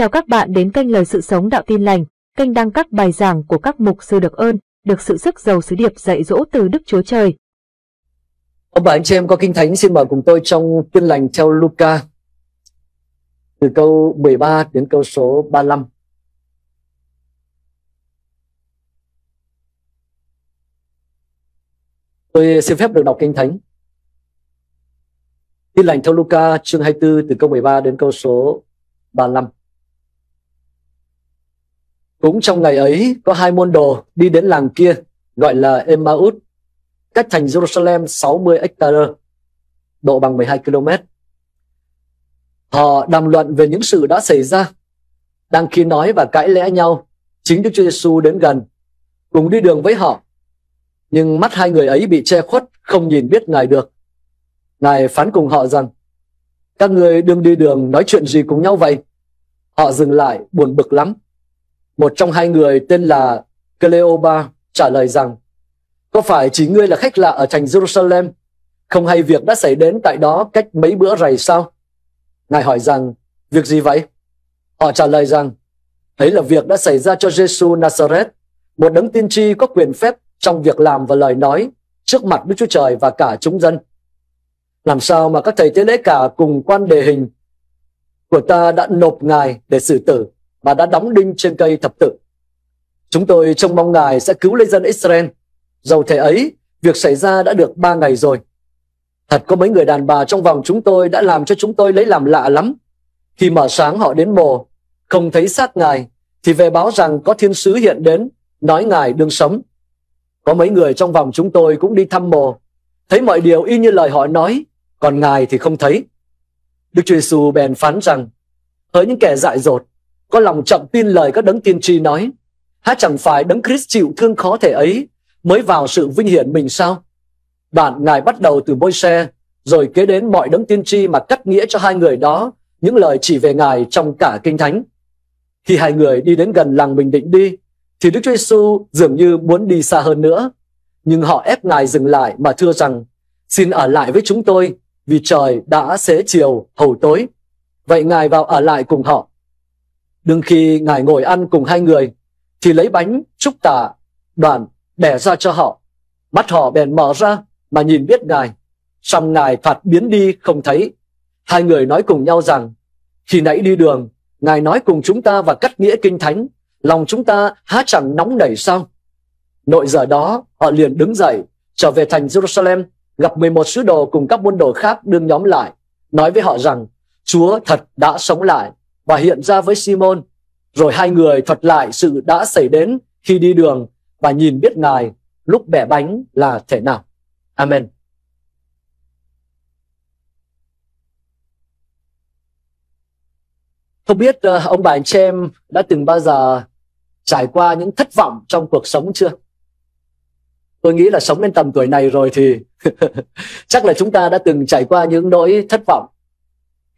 Chào các bạn đến kênh Lời Sự Sống Đạo Tin Lành, kênh đăng các bài giảng của các mục sư được ơn, được sự sức giàu sứ điệp dạy dỗ từ Đức Chúa Trời. Ông bà anh chị em có kinh thánh xin mời cùng tôi trong tin lành theo Luca từ câu 13 đến câu số 35. Tôi xin phép được đọc kinh thánh. Tin lành theo Luca chương 24 từ câu 13 đến câu số 35. Cũng trong ngày ấy có hai môn đồ đi đến làng kia gọi là Emmaus, cách thành Jerusalem 60 hectare, độ bằng 12 km. Họ đàm luận về những sự đã xảy ra. Đang khi nói và cãi lẽ nhau, chính Đức Chúa Giêsu đến gần, cùng đi đường với họ. Nhưng mắt hai người ấy bị che khuất, không nhìn biết Ngài được. Ngài phán cùng họ rằng, các người đừng đi đường nói chuyện gì cùng nhau vậy? Họ dừng lại, buồn bực lắm. Một trong hai người tên là Cleopa trả lời rằng, có phải chỉ ngươi là khách lạ ở thành Jerusalem, không hay việc đã xảy đến tại đó cách mấy bữa rày sao? Ngài hỏi rằng, việc gì vậy? Họ trả lời rằng, ấy là việc đã xảy ra cho Giêsu Nazareth, một đấng tiên tri có quyền phép trong việc làm và lời nói trước mặt Đức Chúa Trời và cả chúng dân. Làm sao mà các thầy tế lễ cả cùng quan đề hình của ta đã nộp Ngài để xử tử và đã đóng đinh trên cây thập tự. Chúng tôi trông mong Ngài sẽ cứu lấy dân Israel. Dầu thế ấy, việc xảy ra đã được ba ngày rồi. Thật có mấy người đàn bà trong vòng chúng tôi đã làm cho chúng tôi lấy làm lạ lắm. Khi mở sáng họ đến mồ, không thấy xác Ngài, thì về báo rằng có thiên sứ hiện đến, nói Ngài đương sống. Có mấy người trong vòng chúng tôi cũng đi thăm mồ, thấy mọi điều y như lời họ nói, còn Ngài thì không thấy. Đức Chúa Giêsu bèn phán rằng, hỡi những kẻ dại dột, có lòng chậm tin lời các đấng tiên tri nói, há chẳng phải đấng Christ chịu thương khó thể ấy mới vào sự vinh hiển mình sao? Đoạn Ngài bắt đầu từ môi xe, rồi kế đến mọi đấng tiên tri mà cắt nghĩa cho hai người đó những lời chỉ về Ngài trong cả Kinh Thánh. Khi hai người đi đến gần làng mình định đi, thì Đức Chúa Giêsu dường như muốn đi xa hơn nữa. Nhưng họ ép Ngài dừng lại mà thưa rằng, xin ở lại với chúng tôi vì trời đã xế chiều hầu tối. Vậy Ngài vào ở lại cùng họ. Đừng khi Ngài ngồi ăn cùng hai người, thì lấy bánh chúc tạ đoàn bẻ ra cho họ. Mắt họ bèn mở ra mà nhìn biết Ngài. Xong Ngài phạt biến đi không thấy. Hai người nói cùng nhau rằng, khi nãy đi đường, Ngài nói cùng chúng ta và cắt nghĩa kinh thánh, lòng chúng ta há chẳng nóng nảy sao? Nội giờ đó, họ liền đứng dậy, trở về thành Jerusalem, gặp 11 sứ đồ cùng các môn đồ khác đương nhóm lại, nói với họ rằng, Chúa thật đã sống lại và hiện ra với Simon. Rồi hai người thuật lại sự đã xảy đến khi đi đường và nhìn biết Ngài lúc bẻ bánh là thể nào. Amen. Không biết uh, ông bà anh chị em đã từng bao giờ trải qua những thất vọng trong cuộc sống chưa? Tôi nghĩ là sống đến tầm tuổi này rồi thì chắc là chúng ta đã từng trải qua những nỗi thất vọng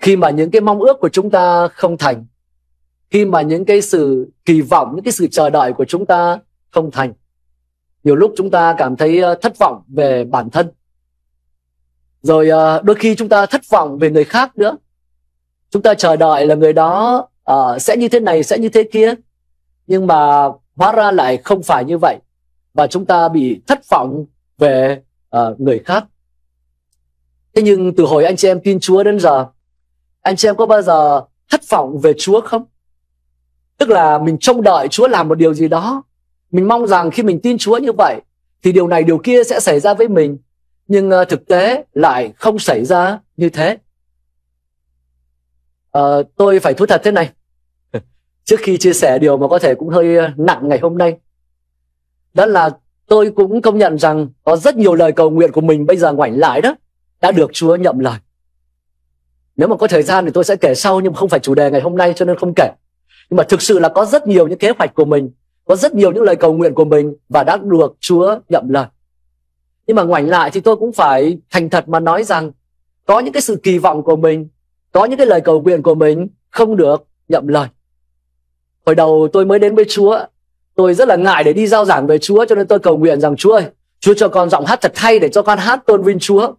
khi mà những cái mong ước của chúng ta không thành khi mà những cái sự kỳ vọng những cái sự chờ đợi của chúng ta không thành nhiều lúc chúng ta cảm thấy ờ, thất vọng về bản thân. Rồi ờ, đôi khi chúng ta thất vọng về người khác nữa. Chúng ta chờ đợi là người đó uh, sẽ như thế này sẽ như thế kia. Nhưng mà hóa ra lại không phải như vậy. Và chúng ta bị thất vọng về uh, người khác. Thế nhưng từ hồi anh chị em tin chúa đến giờ anh chị em có bao giờ thất vọng về chúa không? Tức là mình trông đợi chúa làm một điều gì đó. Mình mong rằng khi mình tin chúa như vậy thì điều này điều kia sẽ xảy ra với mình. Nhưng uh, thực tế lại không xảy ra như thế. Uh, tôi phải thú thật thế này. Trước khi chia sẻ điều mà có thể cũng hơi ờ, nặng ngày hôm nay đó là tôi cũng công nhận rằng có rất nhiều lời cầu nguyện của mình bây giờ ngoảnh lại đó đã được Chúa nhậm lời. Nếu mà có thời gian thì tôi sẽ kể sau nhưng không phải chủ đề ngày hôm nay cho nên không kể. Nhưng mà thực sự là có rất nhiều những kế hoạch của mình, có rất nhiều những lời cầu nguyện của mình và đã được Chúa nhậm lời. Nhưng mà ngoảnh lại thì tôi cũng phải thành thật mà nói rằng có những cái sự kỳ vọng của mình, có những cái lời cầu nguyện của mình không được nhậm lời. Hồi đầu tôi mới đến với Chúa tôi rất là ngại để đi giao giảng về Chúa cho nên tôi cầu nguyện rằng Chúa ơi, Chúa cho con giọng hát thật hay để cho con hát tôn vinh Chúa.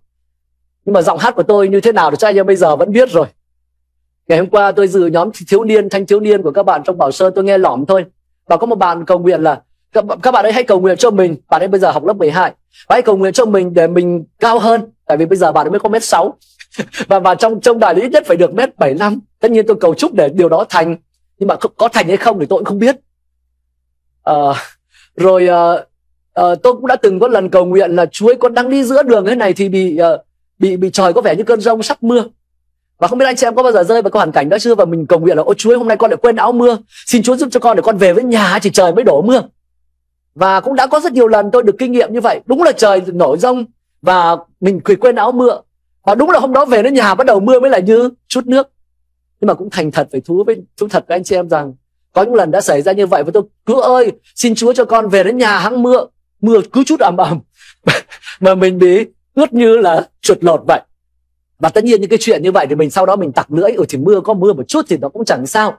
Nhưng mà giọng hát của tôi như thế nào thì cho anh em bây giờ vẫn biết rồi. ngày hôm qua tôi dự nhóm thiếu niên thanh thiếu niên của các bạn trong bảo sơn tôi nghe lỏm thôi. Và có một bạn cầu nguyện là các, các bạn ấy hãy cầu nguyện cho mình. Bạn ấy bây giờ học lớp 12 và hãy cầu nguyện cho mình để mình cao hơn. Tại vì bây giờ bạn ấy mới có mét sáu. Và và trong trong đại lý ít nhất phải được mét bảy năm tất nhiên tôi cầu chúc để điều đó thành. Nhưng mà có thành hay không thì tôi cũng không biết. À, rồi à, à, tôi cũng đã từng có lần cầu nguyện là chuối con đang đi giữa đường thế này thì bị à, bị bị trời có vẻ như cơn rông sắp mưa. Và không biết anh chị em có bao giờ rơi vào cái hoàn cảnh đó chưa? Và mình cầu nguyện là, ôi chúa hôm nay con lại quên áo mưa. Xin chúa giúp cho con để con về với nhà thì trời mới đổ mưa. Và cũng đã có rất nhiều lần tôi được kinh nghiệm như vậy. Đúng là trời nổi rông và mình quên áo mưa. Và đúng là hôm đó về đến nhà bắt đầu mưa mới là như chút nước. Nhưng mà cũng thành thật phải thú, với thú thật với anh chị em rằng có những lần đã xảy ra như vậy và tôi cứ ơi xin chúa cho con về đến nhà hắng mưa. Mưa cứ chút ẩm ẩm mà mình bị ướt như là chuột lột vậy. Và tất nhiên những cái chuyện như vậy thì mình sau đó mình tặc lưỡi ở ừ, thì mưa có mưa một chút thì nó cũng chẳng sao.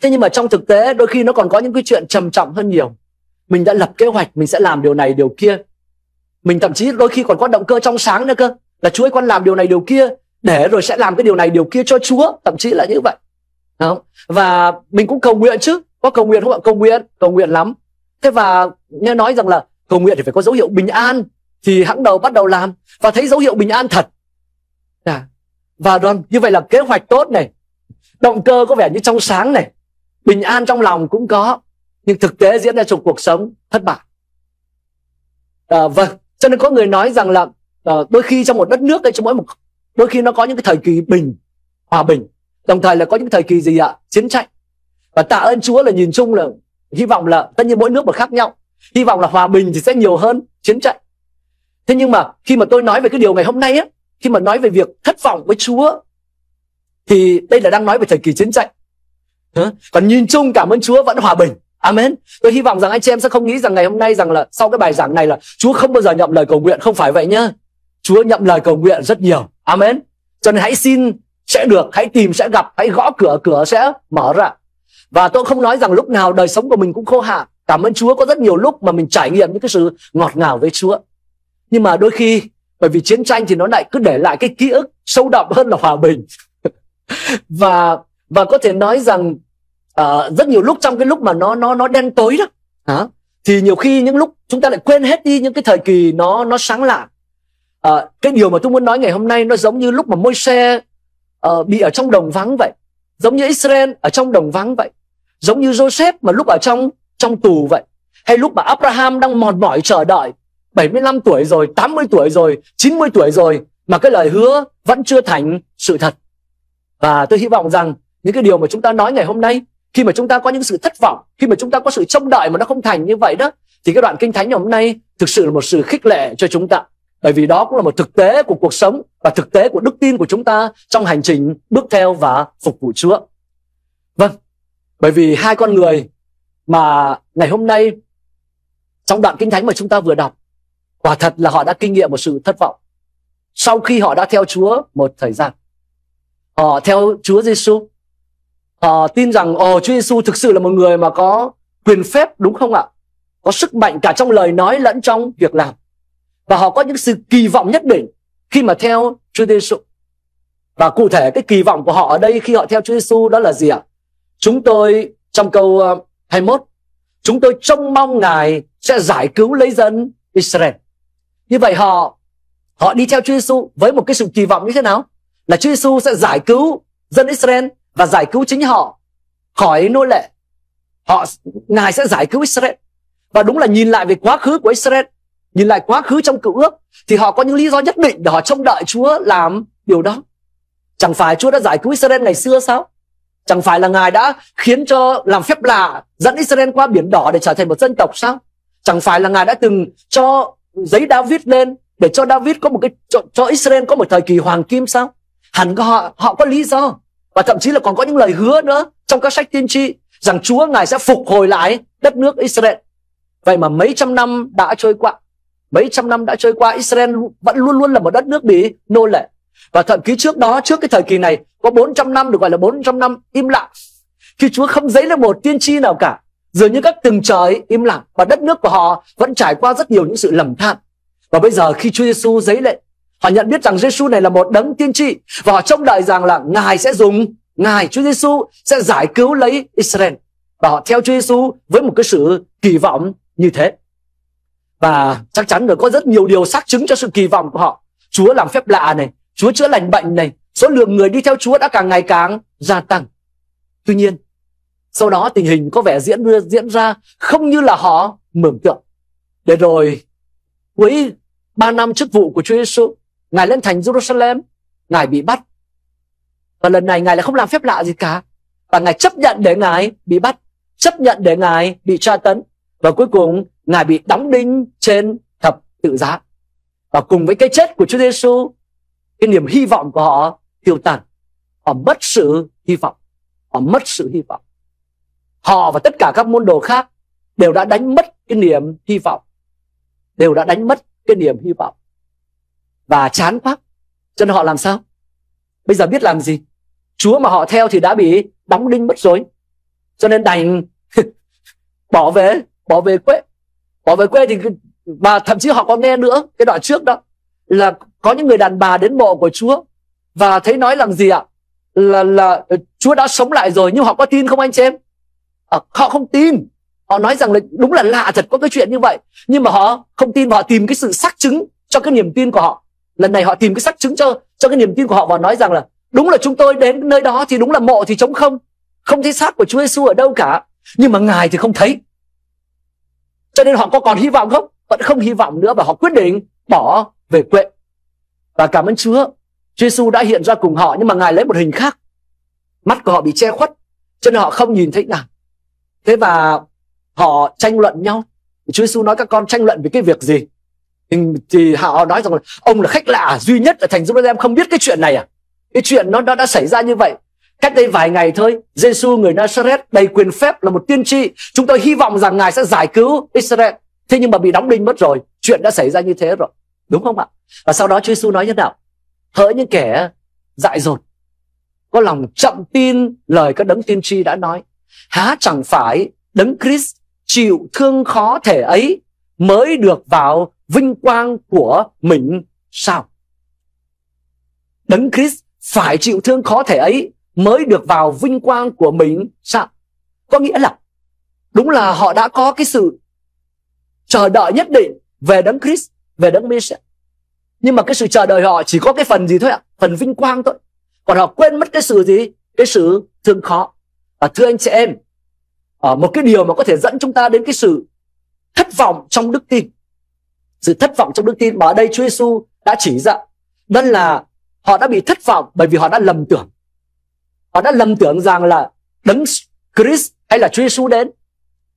Thế nhưng mà trong thực tế đôi khi nó còn có những cái chuyện trầm trọng hơn nhiều. Mình đã lập kế hoạch mình sẽ làm điều này điều kia. Mình thậm chí đôi khi còn có động cơ trong sáng nữa cơ là chúa ơi con làm điều này điều kia để rồi sẽ làm cái điều này điều kia cho chúa. Thậm chí là như vậy. Không? Và mình cũng cầu nguyện chứ. Có cầu nguyện không ạ? Cầu nguyện cầu nguyện lắm. Thế và nghe nói rằng là cầu nguyện thì phải có dấu hiệu bình an thì hãng đầu bắt đầu làm và thấy dấu hiệu bình an thật. À, và đoàn như vậy là kế hoạch tốt này. Động cơ có vẻ như trong sáng này. Bình an trong lòng cũng có nhưng thực tế diễn ra trong cuộc sống thất bại. À, vâng cho nên có người nói rằng là à, đôi khi trong một đất nước ấy trong mỗi một đôi khi nó có những cái thời kỳ bình hòa bình. Đồng thời là có những thời kỳ gì ạ? Chiến tranh. Và tạ ơn chúa là nhìn chung là hy vọng là tất nhiên mỗi nước một khác nhau. Hy vọng là hòa bình thì sẽ nhiều hơn chiến tranh thế nhưng mà khi mà tôi nói về cái điều ngày hôm nay á khi mà nói về việc thất vọng với chúa thì đây là đang nói về thời kỳ chiến tranh còn nhìn chung cảm ơn chúa vẫn hòa bình Amen. Tôi hy vọng rằng anh chị em sẽ không nghĩ rằng ngày hôm nay rằng là sau cái bài giảng này là Chúa không bao giờ nhậm lời cầu nguyện, không phải vậy nhá. Chúa nhậm lời cầu nguyện rất nhiều. Amen. Cho nên hãy xin sẽ được, hãy tìm sẽ gặp, hãy gõ cửa cửa sẽ mở ra. Và tôi không nói rằng lúc nào đời sống của mình cũng khô hạn. Cảm ơn Chúa có rất nhiều lúc mà mình trải nghiệm những cái sự ngọt ngào với Chúa. Nhưng mà đôi khi bởi vì chiến tranh thì nó lại cứ để lại cái ký ức sâu đậm hơn là hòa bình. và và có thể nói rằng uh, rất nhiều lúc trong cái lúc mà nó nó nó đen tối đó hả? Thì nhiều khi những lúc chúng ta lại quên hết đi những cái thời kỳ nó nó sáng lạ. Uh, cái điều mà tôi muốn nói ngày hôm nay nó giống như lúc mà môi xe uh, ờ, bị ở trong đồng vắng vậy. Giống như Israel ở trong đồng vắng vậy. Giống như Joseph mà lúc ở trong trong tù vậy. Hay lúc mà Abraham đang mòn mỏi chờ đợi. 75 tuổi rồi 80 tuổi rồi 90 tuổi rồi mà cái lời hứa vẫn chưa thành sự thật và tôi hy vọng rằng những cái điều mà chúng ta nói ngày hôm nay khi mà chúng ta có những sự thất vọng khi mà chúng ta có sự trông đợi mà nó không thành như vậy đó thì cái đoạn kinh thánh ngày hôm nay thực sự là một sự khích lệ cho chúng ta bởi vì đó cũng là một thực tế của cuộc sống và thực tế của đức tin của chúng ta trong hành trình bước theo và phục vụ Chúa. Vâng, bởi vì hai con người mà ngày hôm nay trong đoạn kinh thánh mà chúng ta vừa đọc quả thật là họ đã kinh nghiệm một sự thất vọng sau khi họ đã theo Chúa một thời gian. Họ theo Chúa Giêsu, họ tin rằng, ồ, Chúa Giêsu thực sự là một người mà có quyền phép, đúng không ạ? Có sức mạnh cả trong lời nói lẫn trong việc làm. Và họ có những sự kỳ vọng nhất định khi mà theo Chúa Giêsu. Và cụ thể cái kỳ vọng của họ ở đây khi họ theo Chúa Giêsu đó là gì ạ? Chúng tôi, trong câu ờ, 21 chúng tôi trông mong Ngài sẽ giải cứu lấy dân Israel. Như vậy họ họ đi theo Chúa Giêsu với một cái sự kỳ vọng như thế nào? Là Chúa Giêsu sẽ giải cứu dân Israel và giải cứu chính họ khỏi nô lệ. Họ, ngài sẽ giải cứu Israel. Và đúng là nhìn lại về quá khứ của Israel, nhìn lại quá khứ trong cựu ước, thì họ có những lý do nhất định để họ trông đợi Chúa làm điều đó. Chẳng phải Chúa đã giải cứu Israel ngày xưa sao? Chẳng phải là ngài đã khiến cho, làm phép lạ dẫn Israel qua biển đỏ để trở thành một dân tộc sao? Chẳng phải là ngài đã từng cho giấy David lên để cho David có một cái cho, cho Israel có một thời kỳ hoàng kim sao hẳn họ họ có lý do và thậm chí là còn có những lời hứa nữa trong các sách tiên tri rằng Chúa Ngài sẽ phục hồi lại đất nước Israel. Vậy mà mấy trăm năm đã trôi qua. Mấy trăm năm đã trôi qua Israel vẫn luôn luôn là một đất nước bị nô lệ. Và thậm chí trước đó, trước cái thời kỳ này có 400 năm được gọi là 400 năm im lặng. Khi Chúa không giấy lên một tiên tri nào cả. Dường như các từng trời im lặng và đất nước của họ vẫn trải qua rất nhiều những sự lầm than. Và bây giờ khi Chúa Giêsu giấy lệnh, Họ nhận biết rằng Giêsu này là một đấng tiên tri và họ trông đợi rằng là Ngài sẽ dùng, ngài, Chúa Giêsu sẽ giải cứu lấy Israel. Và họ theo Chúa Giêsu với một cái sự kỳ vọng như thế. Và chắc chắn rồi có rất nhiều điều xác chứng cho sự kỳ vọng của họ. Chúa làm phép lạ này, Chúa chữa lành bệnh này, số lượng người đi theo Chúa đã càng ngày càng gia tăng. Tuy nhiên sau đó tình hình có vẻ diễn diễn ra không như là họ mường tượng. Để rồi, cuối ba năm chức vụ của Chúa Giêsu ngài lên thành Jerusalem ngài bị bắt. Và lần này ngài lại không làm phép lạ gì cả. Và ngài chấp nhận để ngài bị bắt, chấp nhận để ngài bị tra tấn. Và cuối cùng, ngài bị đóng đinh trên thập tự giá. Và cùng với cái chết của Chúa Giêsu cái niềm hy vọng của họ tiêu tan. Họ mất sự hy vọng. Họ mất sự hy vọng họ và tất cả các môn đồ khác đều đã đánh mất cái niềm hy vọng. Đều đã đánh mất cái niềm hy vọng. Và chán quá. Cho nên họ làm sao? Bây giờ biết làm gì? Chúa mà họ theo thì đã bị đóng đinh mất rồi cho nên đành bỏ về bỏ về quê. Bỏ về quê thì và thậm chí họ có nghe nữa cái đoạn trước đó, là có những người đàn bà đến mộ của chúa và thấy nói làm gì ạ? Là là chúa đã sống lại rồi nhưng họ có tin không anh chị em? Ờ, họ không tin. Họ nói rằng là đúng là lạ thật có cái chuyện như vậy. Nhưng mà họ không tin và họ tìm cái sự xác chứng cho cái niềm tin của họ. Lần này họ tìm cái xác chứng cho cho cái niềm tin của họ và nói rằng là đúng là chúng tôi đến nơi đó thì đúng là mộ thì trống không. Không thấy xác của Chúa Giêsu ở đâu cả. Nhưng mà ngài thì không thấy. Cho nên họ có còn hy vọng không? Vẫn không hy vọng nữa và họ quyết định bỏ về quê. Và cảm ơn Chúa Chúa Giêsu đã hiện ra cùng họ, nhưng mà ngài lấy một hình khác. Mắt của họ bị che khuất, cho nên họ không nhìn thấy ngài thế và họ tranh luận nhau. Chúa Giêsu nói các con tranh luận về cái việc gì? Thì họ nói rằng ông là khách lạ duy nhất ở thành Jerusalem không biết cái chuyện này à? Cái chuyện nó, nó đã xảy ra như vậy. Cách đây vài ngày thôi Giêsu người Nazareth đầy quyền phép là một tiên tri. Chúng tôi hy vọng rằng ngài sẽ giải cứu Israel. Thế nhưng mà bị đóng đinh mất rồi chuyện đã xảy ra như thế rồi. Đúng không ạ? Và sau đó Chúa Giêsu nói như nào? Hỡi những kẻ dại dột. Có lòng chậm tin lời các đấng tiên tri đã nói há chẳng phải đấng Christ chịu thương khó thể ấy mới được vào vinh quang của mình sao? Đấng Christ phải chịu thương khó thể ấy mới được vào vinh quang của mình sao? Có nghĩa là, đúng là họ đã có cái sự chờ đợi nhất định về đấng Christ, về đấng Messiah nhưng mà cái sự chờ đợi họ chỉ có cái phần gì thôi ạ? Phần vinh quang thôi. Còn họ quên mất cái sự gì? Cái sự thương khó à, thưa anh chị em ở một cái điều mà có thể dẫn chúng ta đến cái sự thất vọng trong đức tin. Sự thất vọng trong đức tin mà ở đây Chúa Giêsu đã chỉ ra đó là họ đã bị thất vọng bởi vì họ đã lầm tưởng. Họ đã lầm tưởng rằng là đấng chris hay là Chúa Giêsu đến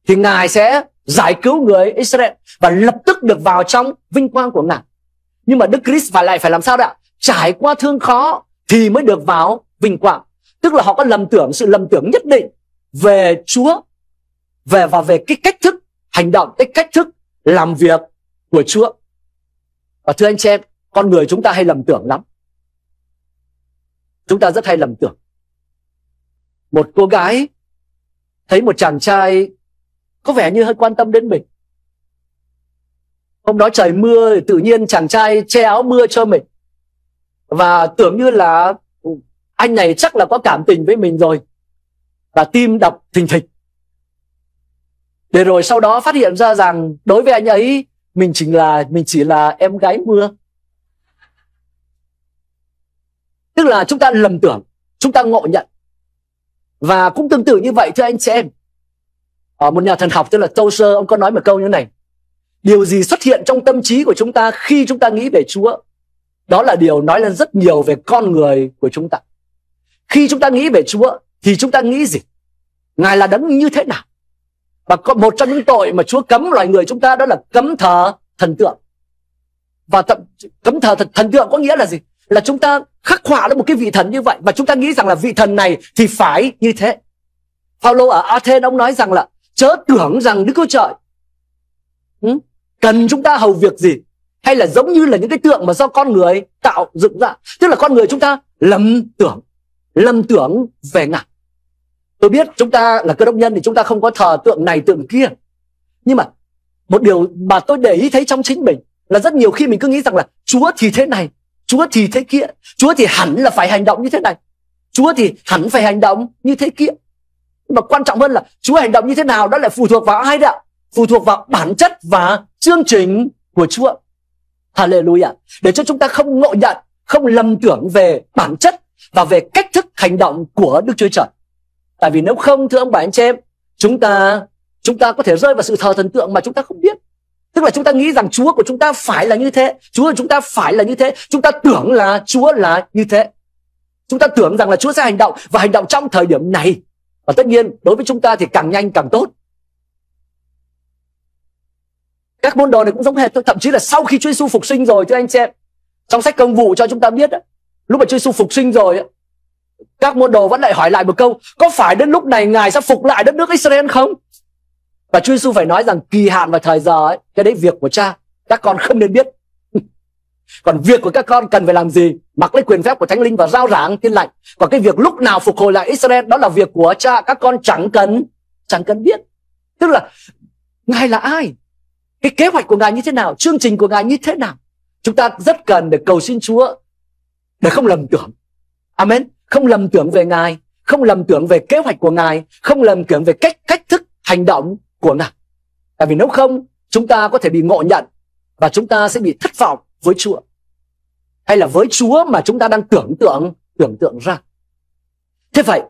thì ngài sẽ giải cứu người Israel và lập tức được vào trong vinh quang của ngài. Nhưng mà Đức chris phải lại phải làm sao đấy ạ? Trải qua thương khó thì mới được vào vinh quang tức là họ có lầm tưởng, sự lầm tưởng nhất định về Chúa, về và về cái cách thức, hành động, cái cách thức làm việc của Chúa. Và thưa anh chị em, con người chúng ta hay lầm tưởng lắm. Chúng ta rất hay lầm tưởng. Một cô gái thấy một chàng trai có vẻ như hơi quan tâm đến mình. Hôm đó trời mưa thì tự nhiên chàng trai che áo mưa cho mình. Và tưởng như là anh này chắc là có cảm tình với mình rồi. Và tim đập thình thịch. Để rồi sau đó phát hiện ra rằng đối với anh ấy, mình chỉ là, mình chỉ là em gái mưa. Tức là chúng ta lầm tưởng, chúng ta ngộ nhận. Và cũng tương tự như vậy, thưa anh chị em. Ở một nhà thần học tên là Tozer ông có nói một câu như thế này. Điều gì xuất hiện trong tâm trí của chúng ta khi chúng ta nghĩ về Chúa, đó là điều nói lên rất nhiều về con người của chúng ta khi chúng ta nghĩ về Chúa thì chúng ta nghĩ gì? Ngài là đấng như thế nào? Và có một trong những tội mà Chúa cấm loài người chúng ta đó là cấm thờ thần tượng. Và thậm, cấm thờ thần, thần tượng có nghĩa là gì? Là chúng ta khắc họa lên một cái vị thần như vậy. Và chúng ta nghĩ rằng là vị thần này thì phải như thế. Paulo ở Athens ông nói rằng là chớ tưởng rằng Đức Chúa Trời ừ, cần chúng ta hầu việc gì? Hay là giống như là những cái tượng mà do con người tạo dựng ra. Tức là con người chúng ta lầm tưởng lầm tưởng về ngài. Tôi biết chúng ta là cơ đốc nhân thì chúng ta không có thờ tượng này tượng kia. Nhưng mà một điều mà tôi để ý thấy trong chính mình là rất nhiều khi mình cứ nghĩ rằng là chúa thì thế này, chúa thì thế kia, chúa thì hẳn là phải hành động như thế này, Chúa thì hẳn phải hành động như thế kia. Nhưng mà quan trọng hơn là Chúa hành động như thế nào đó lại phụ thuộc vào ai đó phụ thuộc vào bản chất và chương trình của Chúa. Hallelujah. Để cho chúng ta không ngộ nhận, không lầm tưởng về bản chất và về cách thức hành động của Đức Chúa Trời. Tại vì nếu không thưa ông bà anh chị em chúng ta chúng ta có thể rơi vào sự thờ thần tượng mà chúng ta không biết. Tức là chúng ta nghĩ rằng Chúa của chúng ta phải là như thế Chúa của chúng ta phải là như thế chúng ta tưởng là Chúa là như thế. Chúng ta tưởng rằng là Chúa sẽ hành động và hành động trong thời điểm này. Và tất nhiên đối với chúng ta thì càng nhanh càng tốt. Các môn đồ này cũng giống hệt thôi thậm chí là sau khi Chúa Giêsu phục sinh rồi thưa anh chị em trong sách công vụ cho chúng ta biết đó, lúc mà Chúa Giêsu phục sinh rồi các môn đồ vẫn lại hỏi lại một câu, có phải đến lúc này ngài sẽ phục lại đất nước Israel không? Và Chúa Giêsu phải nói rằng kỳ hạn và thời giờ ấy, cái đấy việc của cha, các con không nên biết. Còn việc của các con cần phải làm gì? Mặc lấy quyền phép của thánh linh và giao giảng thiên lệnh. còn cái việc lúc nào phục hồi lại Israel, đó là việc của cha, các con chẳng cần chẳng cần biết. Tức là, ngài là ai? Cái kế hoạch của ngài như thế nào? Chương trình của ngài như thế nào? Chúng ta rất cần để cầu xin Chúa để không lầm tưởng. Amen. Không lầm tưởng về ngài, không lầm tưởng về kế hoạch của ngài, không lầm tưởng về cách cách thức hành động của ngài. Tại vì nếu không, chúng ta có thể bị ngộ nhận và chúng ta sẽ bị thất vọng với Chúa. Hay là với Chúa mà chúng ta đang tưởng tượng tưởng tượng ra. Thế vậy,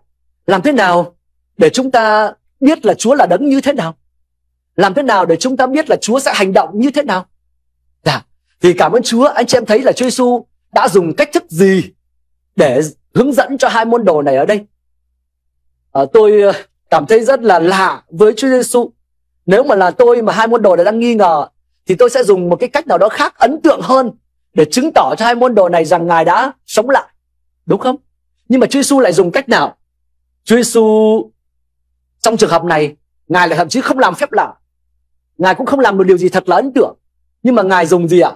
làm thế nào để chúng ta biết là Chúa là đấng như thế nào? Làm thế nào để chúng ta biết là Chúa sẽ hành động như thế nào? Dạ vì cảm ơn Chúa, anh chị em thấy là Chúa Giêsu đã dùng cách thức gì để hướng dẫn cho hai môn đồ này ở đây? À, tôi ờ, cảm thấy rất là lạ với Chúa Giêsu nếu mà là tôi mà hai môn đồ này đang nghi ngờ thì tôi sẽ dùng một cái cách nào đó khác ấn tượng hơn để chứng tỏ cho hai môn đồ này rằng ngài đã sống lại. Đúng không? Nhưng mà Chúa Giêsu lại dùng cách nào? Chúa Giêsu trong trường hợp này ngài lại thậm chí không làm phép lạ. Ngài cũng không làm một điều gì thật là ấn tượng. Nhưng mà ngài dùng gì ạ?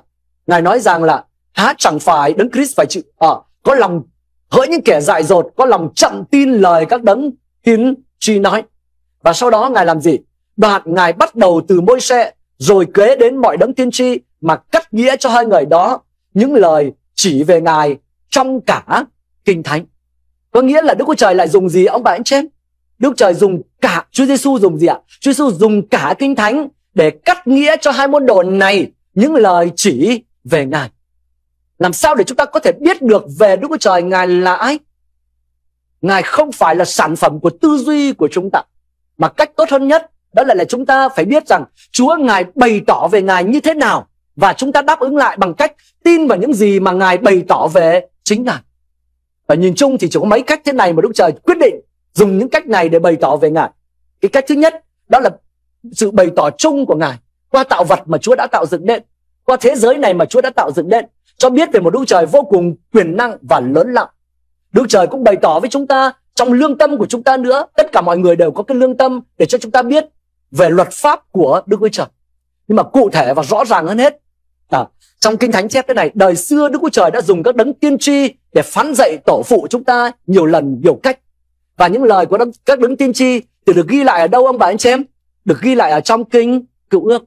Ngài nói rằng là há chẳng phải đấng Christ phải chịu à, có lòng hỡi những kẻ dại dột có lòng chậm tin lời các đấng hiến tri nói. Và sau đó ngài làm gì? Đoạn ngài bắt đầu từ môi xe rồi kế đến mọi đấng tiên tri mà cắt nghĩa cho hai người đó những lời chỉ về ngài trong cả kinh thánh. Có nghĩa là đức chúa trời lại dùng gì ông bà anh chị đức trời dùng cả chúa giêsu dùng gì ạ? Chúa giêsu dùng cả kinh thánh để cắt nghĩa cho hai môn đồ này những lời chỉ về ngài làm sao để chúng ta có thể biết được về đức chúa trời ngài là ai ngài không phải là sản phẩm của tư duy của chúng ta mà cách tốt hơn nhất đó là là chúng ta phải biết rằng Chúa Ngài bày tỏ về Ngài như thế nào và chúng ta đáp ứng lại bằng cách tin vào những gì mà Ngài bày tỏ về chính Ngài. Và nhìn chung thì chỉ có mấy cách thế này mà Đức Trời quyết định dùng những cách này để bày tỏ về Ngài. Cái cách thứ nhất đó là sự bày tỏ chung của Ngài qua tạo vật mà Chúa đã tạo dựng nên, qua thế giới này mà Chúa đã tạo dựng nên, cho biết về một Đức Trời vô cùng quyền năng và lớn lặng. Đức Trời cũng bày tỏ với chúng ta trong lương tâm của chúng ta nữa, tất cả mọi người đều có cái lương tâm để cho chúng ta biết về luật pháp của Đức Chúa Trời. Nhưng mà cụ thể và rõ ràng hơn hết à, trong Kinh Thánh chép thế này, đời xưa Đức Chúa Trời đã dùng các đấng tiên tri để phán dạy tổ phụ chúng ta nhiều lần, nhiều cách. Và những lời của đấng, các đấng tiên tri thì được ghi lại ở đâu ông bà anh chị em? Được ghi lại ở trong Kinh Cựu Ước.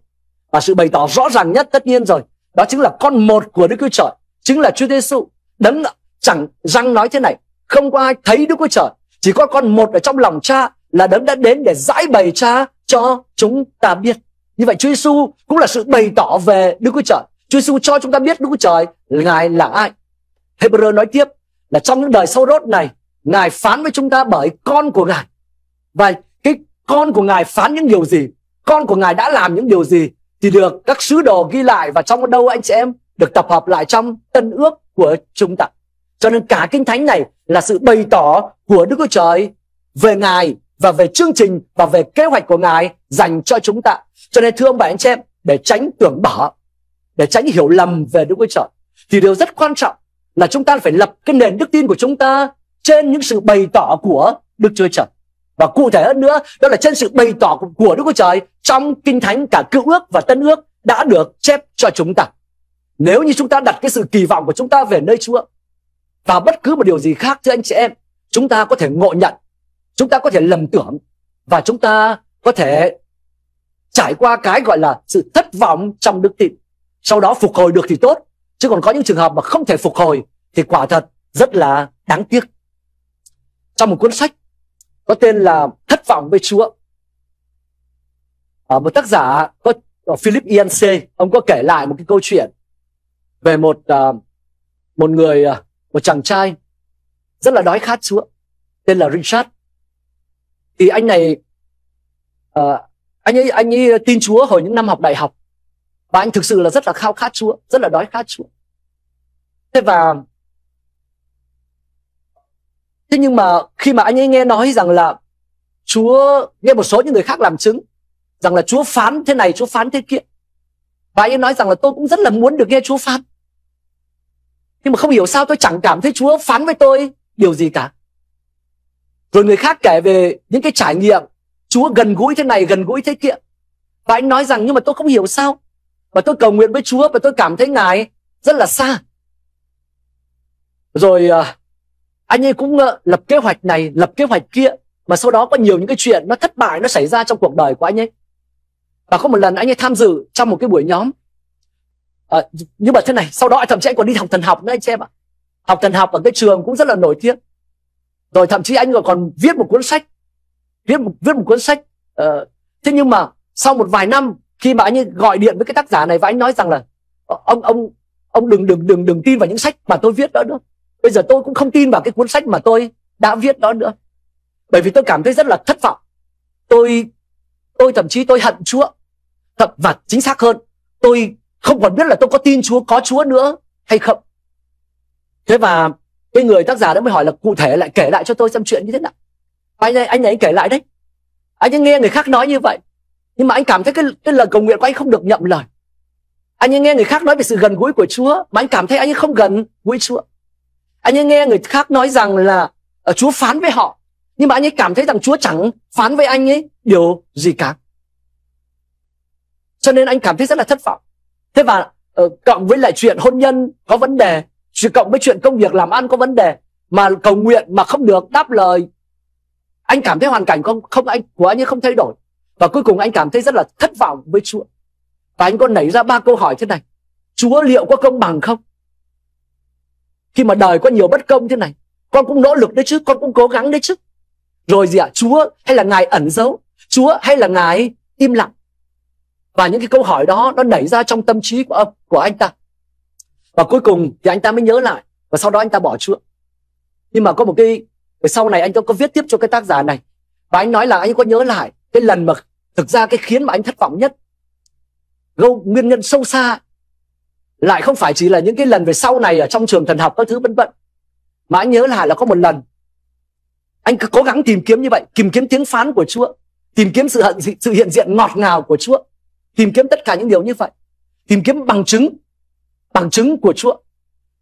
Và sự bày tỏ rõ ràng nhất tất nhiên rồi, đó chính là con một của Đức Chúa Trời, chính là Chúa Giêsu. Đấng chẳng răng nói thế này, không có ai thấy Đức Chúa Trời, chỉ có con một ở trong lòng Cha là đấng đã đến để giải bày Cha cho chúng ta biết. Như vậy Chúa Giêsu cũng là sự bày tỏ về Đức Chúa Trời. Chúa Giêsu cho chúng ta biết Đức Chúa Trời Ngài là ai. Hebrew nói tiếp là trong những đời sau rốt này, Ngài phán với chúng ta bởi con của Ngài. Và cái con của Ngài phán những điều gì? Con của Ngài đã làm những điều gì? Thì được các sứ đồ ghi lại và trong đâu anh chị em được tập hợp lại trong tân ước của chúng ta. Cho nên cả kinh thánh này là sự bày tỏ của Đức Chúa Trời về Ngài và về chương trình và về kế hoạch của Ngài dành cho chúng ta. Cho nên thưa ông bà anh chị em, để tránh tưởng bỏ, để tránh hiểu lầm về Đức Chúa Trời, thì điều rất quan trọng là chúng ta phải lập cái nền đức tin của chúng ta trên những sự bày tỏ của Đức Chúa Trời. Và cụ thể hơn nữa, đó là trên sự bày tỏ của Đức Chúa Trời trong Kinh Thánh cả Cựu Ước và Tân Ước đã được chép cho chúng ta. Nếu như chúng ta đặt cái sự kỳ vọng của chúng ta về nơi Chúa và bất cứ một điều gì khác thưa anh chị em, chúng ta có thể ngộ nhận chúng ta có thể lầm tưởng và chúng ta có thể trải qua cái gọi là sự thất vọng trong đức tin sau đó phục hồi được thì tốt chứ còn có những trường hợp mà không thể phục hồi thì quả thật rất là đáng tiếc trong một cuốn sách có tên là Thất vọng với Chúa. À, một tác giả có ờ, Philip Yancey, ông có kể lại một cái câu chuyện về một uh, một người uh, một chàng trai rất là đói khát Chúa tên là Richard. Thì anh này uh, anh ấy anh ấy tin Chúa hồi những năm học đại học và anh thực sự là rất là khao khát Chúa, rất là đói khát Chúa. Thế và thế nhưng mà khi mà anh ấy nghe nói rằng là Chúa nghe một số những người khác làm chứng rằng là Chúa phán thế này, Chúa phán thế kia. Và anh ấy nói rằng là tôi cũng rất là muốn được nghe Chúa phán. Nhưng mà không hiểu sao tôi chẳng cảm thấy Chúa phán với tôi điều gì cả. Rồi người khác kể về những cái trải nghiệm Chúa gần gũi thế này, gần gũi thế kia. Và anh nói rằng nhưng mà tôi không hiểu sao. Và tôi cầu nguyện với Chúa và tôi cảm thấy Ngài rất là xa. Rồi à, anh ấy cũng ờ, lập kế hoạch này, lập kế hoạch kia. Mà sau đó có nhiều những cái chuyện nó thất bại nó xảy ra trong cuộc đời của anh ấy. Và có một lần anh ấy tham dự trong một cái buổi nhóm. Ờ, à, nhưng mà thế này, sau đó thậm chí anh còn đi học thần học nữa anh xem ạ. Học thần học ở cái trường cũng rất là nổi tiếng. Rồi thậm chí anh còn viết một cuốn sách. Viết một, viết một cuốn sách. Uh, thế nhưng mà sau một vài năm khi mà anh ấy gọi điện với cái tác giả này và anh nói rằng là ông ông ông đừng đừng đừng đừng tin vào những sách mà tôi viết đó nữa bây giờ tôi cũng không tin vào cái cuốn sách mà tôi đã viết đó nữa. Bởi vì tôi cảm thấy rất là thất vọng. Tôi tôi thậm chí tôi hận chúa. Thật và chính xác hơn tôi không còn biết là tôi có tin chúa có chúa nữa hay không. Thế và cái người tác giả đó mới hỏi là cụ thể lại kể lại cho tôi xem chuyện như thế nào. Anh ấy anh ấy kể lại đấy. Anh ấy nghe người khác nói như vậy nhưng mà anh cảm thấy cái, cái lời cầu nguyện của anh không được nhậm lời. Anh ấy nghe người khác nói về sự gần gũi của Chúa mà anh cảm thấy anh ấy không gần gũi Chúa anh ấy nghe người khác nói rằng là uh, Chúa phán với họ. Nhưng mà anh ấy cảm thấy rằng Chúa chẳng phán với anh ấy điều gì cả. Cho nên anh cảm thấy rất là thất vọng. Thế và uh, cộng với lại chuyện hôn nhân có vấn đề cộng với chuyện công việc làm ăn có vấn đề mà cầu nguyện mà không được đáp lời anh cảm thấy hoàn cảnh không không anh của anh ấy không thay đổi. Và cuối cùng anh cảm thấy rất là thất vọng với Chúa. Và anh có nảy ra ba câu hỏi thế này. Chúa liệu có công bằng không? Khi mà đời có nhiều bất công thế này, con cũng nỗ lực đấy chứ, con cũng cố gắng đấy chứ. Rồi gì ạ? À? Chúa hay là ngài ẩn giấu? Chúa hay là ngài im lặng? Và những cái câu hỏi đó nó đẩy ra trong tâm trí của ông, của anh ta. Và cuối cùng thì anh ta mới nhớ lại, và sau đó anh ta bỏ Chúa. Nhưng mà có một cái sau này anh ta có viết tiếp cho cái tác giả này. Và anh nói là anh có nhớ lại cái lần mà thực ra cái khiến mà anh thất vọng nhất. Gâu, nguyên nhân sâu xa lại không phải chỉ là những cái lần về sau này ở trong trường thần học các thứ vân vân. Mà anh nhớ lại là có một lần, anh cứ cố gắng tìm kiếm như vậy, tìm kiếm tiếng phán của Chúa, tìm kiếm sự hận, sự hiện diện ngọt ngào của Chúa, tìm kiếm tất cả những điều như vậy, tìm kiếm bằng chứng bằng chứng của Chúa.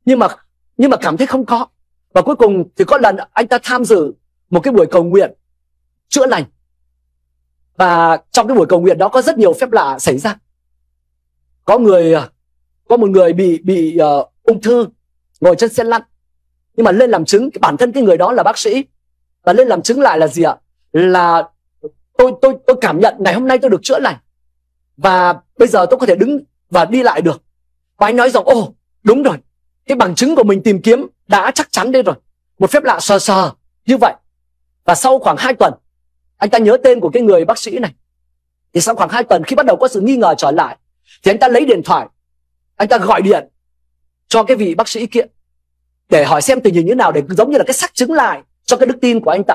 Nhưng mà nhưng mà cảm thấy không có. Và cuối cùng thì có lần anh ta tham dự một cái buổi cầu nguyện chữa lành. Và trong cái buổi cầu nguyện đó có rất nhiều phép lạ xảy ra. Có người có một người bị bị uh, ung thư ngồi trên xe lăn. Nhưng mà lên làm chứng bản thân cái người đó là bác sĩ. Và lên làm chứng lại là gì ạ? Là tôi tôi tôi cảm nhận ngày hôm nay tôi được chữa lành. Và bây giờ tôi có thể đứng và đi lại được. Và anh nói rằng ô đúng rồi. Cái bằng chứng của mình tìm kiếm đã chắc chắn đây rồi. Một phép lạ sờ sờ như vậy. Và sau khoảng 2 tuần anh ta nhớ tên của cái người bác sĩ này. Thì sau khoảng 2 tuần khi bắt đầu có sự nghi ngờ trở lại thì anh ta lấy điện thoại anh ta gọi điện cho cái vị bác sĩ kia để hỏi xem tình hình như thế nào, để giống như là cái xác chứng lại cho cái đức tin của anh ta.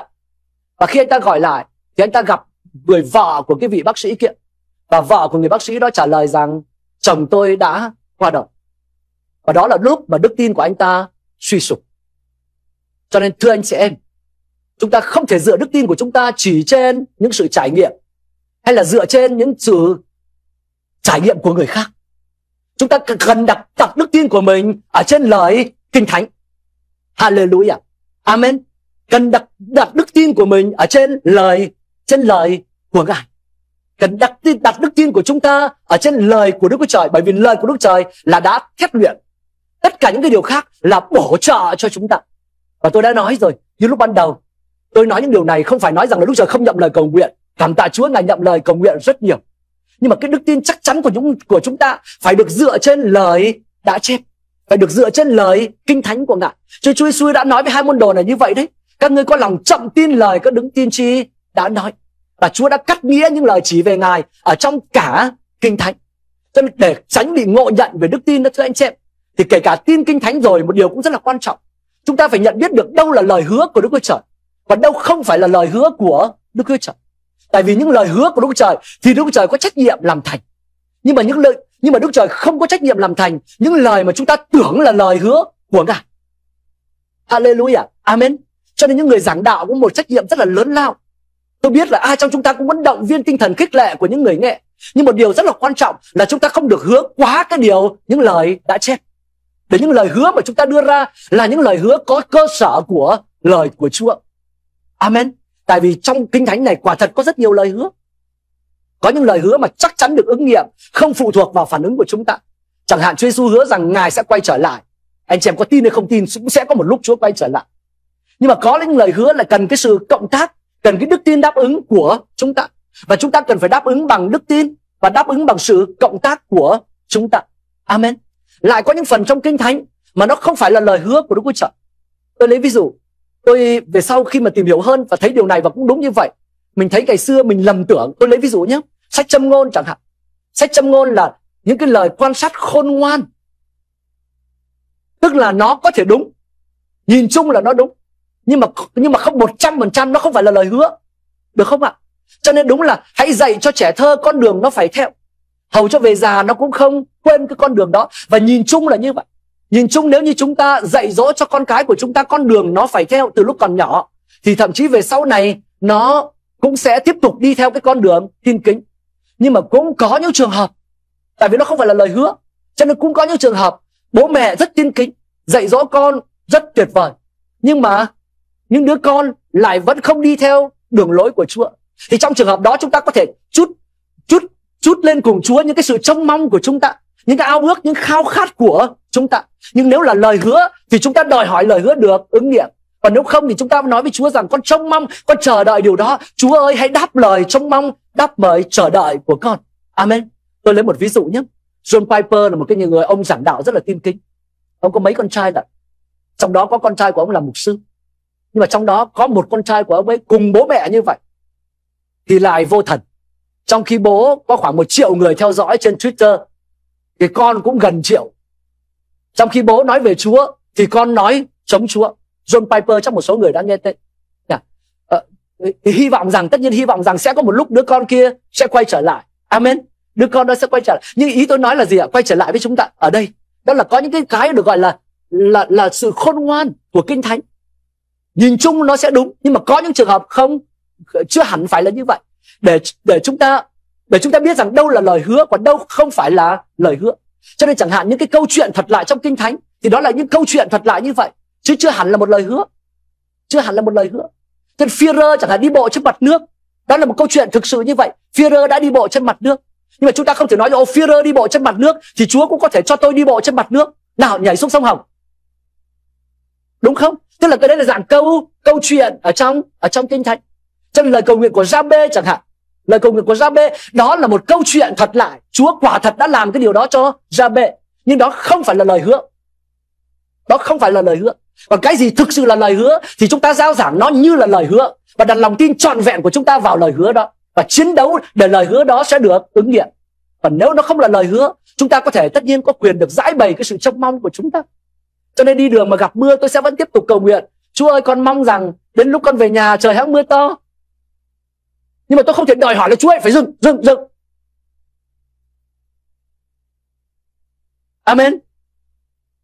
Và khi anh ta gọi lại thì anh ta gặp người vợ của cái vị bác sĩ kia. Và vợ của người bác sĩ đó trả lời rằng, chồng tôi đã qua đời. Và đó là lúc mà đức tin của anh ta suy sụp. Cho nên, thưa anh chị em, chúng ta không thể dựa đức tin của chúng ta chỉ trên những sự trải nghiệm hay là dựa trên những sự trải nghiệm của người khác chúng ta cần đặt đặt đức tin của mình ở trên lời kinh thánh. Hallelujah. Amen. Cần đặt đặt đức tin của mình ở trên lời trên lời của ngài. Cần đặt đặt đức tin của chúng ta ở trên lời của Đức Chúa Trời, bởi vì lời của Đức Trời là đã thép luyện. Tất cả những cái điều khác là bổ trợ cho chúng ta. Và tôi đã nói rồi, như lúc ban đầu, tôi nói những điều này không phải nói rằng là Đức Trời không nhận lời cầu nguyện. Cảm tạ Chúa, ngài nhận lời cầu nguyện rất nhiều nhưng mà cái đức tin chắc chắn của chúng của chúng ta phải được dựa trên lời đã chép, phải được dựa trên lời kinh thánh của ngài. Chúa Chúa Giêsu đã nói với hai môn đồ này như vậy đấy. Các ngươi có lòng chậm tin lời các đứng tiên tri đã nói. Và Chúa đã cắt nghĩa những lời chỉ về Ngài ở trong cả kinh thánh. Cho nên để tránh bị ngộ nhận về đức tin đó thưa anh chị em thì kể cả tin kinh thánh rồi, một điều cũng rất là quan trọng. Chúng ta phải nhận biết được đâu là lời hứa của Đức Chúa Trời, và đâu không phải là lời hứa của Đức Chúa Trời tại vì những lời hứa của Đức Trời thì Đức Trời có trách nhiệm làm thành nhưng mà những lời, nhưng mà Đức Trời không có trách nhiệm làm thành, những lời mà chúng ta tưởng là lời hứa của Ngài. Hallelujah. Amen. Cho nên những người giảng đạo có một trách nhiệm rất là lớn lao. Tôi biết là ai trong chúng ta cũng vẫn động viên tinh thần khích lệ của những người nghe. Nhưng một điều rất là quan trọng là chúng ta không được hứa quá cái điều những lời đã chép. Để những lời hứa mà chúng ta đưa ra là những lời hứa có cơ sở của lời của Chúa. Amen. Tại vì trong kinh thánh này quả thật có rất nhiều lời hứa. Có những lời hứa mà chắc chắn được ứng nghiệm, không phụ thuộc vào phản ứng của chúng ta. Chẳng hạn Chúa Giêsu hứa rằng Ngài sẽ quay trở lại. Anh chị em có tin hay không tin cũng sẽ có một lúc Chúa quay trở lại. Nhưng mà có những lời hứa là cần cái sự cộng tác, cần cái đức tin đáp ứng của chúng ta. Và chúng ta cần phải đáp ứng bằng đức tin và đáp ứng bằng sự cộng tác của chúng ta. Amen. Lại có những phần trong Kinh Thánh mà nó không phải là lời hứa của Đức Chúa Trời. Tôi lấy ví dụ, tôi về sau khi mà tìm hiểu hơn và thấy điều này và cũng đúng như vậy, mình thấy ngày xưa mình lầm tưởng. Tôi lấy ví dụ nhé, sách châm ngôn chẳng hạn. Sách châm ngôn là những cái lời quan sát khôn ngoan. Tức là nó có thể đúng, nhìn chung là nó đúng, nhưng mà nhưng mà không một trăm phần trăm nó không phải là lời hứa. Được không ạ? Cho nên đúng là hãy dạy cho trẻ thơ con đường nó phải theo. Hầu cho về già nó cũng không quên cái con đường đó. Và nhìn chung là như vậy nhìn chung nếu như chúng ta dạy dỗ cho con cái của chúng ta con đường nó phải theo từ lúc còn nhỏ, thì thậm chí về sau này nó cũng sẽ tiếp tục đi theo cái con đường thiên kính. Nhưng mà cũng có những trường hợp, tại vì nó không phải là lời hứa, cho nên cũng có những trường hợp bố mẹ rất tin kính, dạy dỗ con rất tuyệt vời. Nhưng mà những đứa con lại vẫn không đi theo đường lối của Chúa. Thì trong trường hợp đó chúng ta có thể chút chút chút lên cùng Chúa những cái sự trông mong của chúng ta những cái ao ước những khao khát của chúng ta nhưng nếu là lời hứa thì chúng ta đòi hỏi lời hứa được ứng nghiệm còn nếu không thì chúng ta nói với Chúa rằng con trông mong, con chờ đợi điều đó. Chúa ơi hãy đáp lời trông mong, đáp lời chờ đợi của con. Amen. Tôi lấy một ví dụ nhé. John Piper là một cái người ông giảng đạo rất là tin kính. Ông có mấy con trai lận. Trong đó có con trai của ông là mục sư. Nhưng mà trong đó có một con trai của ông ấy cùng bố mẹ như vậy. Thì lại vô thần. Trong khi bố có khoảng một triệu người theo dõi trên Twitter. Thì con cũng gần triệu. Trong khi bố nói về Chúa, thì con nói chống Chúa. John Piper chắc một số người đã nghe tên. Ờ, hy vọng rằng, tất nhiên hy vọng rằng sẽ có một lúc đứa con kia sẽ quay trở lại. Amen. Đứa con đó sẽ quay trở lại. Nhưng ý tôi nói là gì ạ? Quay trở lại với chúng ta ở đây. Đó là có những cái cái được gọi là là là sự khôn ngoan của kinh thánh. Nhìn chung nó sẽ đúng, nhưng mà có những trường hợp không, chưa hẳn phải là như vậy. Để để chúng ta để chúng ta biết rằng đâu là lời hứa còn đâu không phải là lời hứa. Cho nên chẳng hạn những cái câu chuyện thật lại trong kinh thánh, thì đó là những câu chuyện thật lại như vậy. Chứ chưa hẳn là một lời hứa. Chưa hẳn là một lời hứa. Thế Führer chẳng hạn đi bộ trên mặt nước, đó là một câu chuyện thực sự như vậy. Führer đã đi bộ trên mặt nước. Nhưng mà chúng ta không thể nói là ô Führer đi bộ trên mặt nước thì Chúa cũng có thể cho tôi đi bộ trên mặt nước. Nào, nhảy xuống sông Hồng. Đúng không? Tức là cái đấy là dạng câu câu chuyện ở trong ở trong kinh thánh. Trong lời cầu nguyện của Gia-bê chẳng hạn lời cầu nguyện của Gia-bê đó là một câu chuyện thật lại Chúa quả thật đã làm cái điều đó cho Gia-bê nhưng đó không phải là lời hứa. Đó không phải là lời hứa. Còn cái gì thực sự là lời hứa thì chúng ta giao giảng nó như là lời hứa. Và đặt lòng tin trọn vẹn của chúng ta vào lời hứa đó. Và chiến đấu để lời hứa đó sẽ được ứng nghiệm. Còn nếu nó không là lời hứa, chúng ta có thể tất nhiên có quyền được giải bày cái sự trông mong của chúng ta. Cho nên đi đường mà gặp mưa, tôi sẽ vẫn tiếp tục cầu nguyện. Chúa ơi, con mong rằng đến lúc con về nhà, trời hãng mưa to nhưng mà tôi không thể đòi hỏi là chúa ơi phải dừng dừng dừng amen.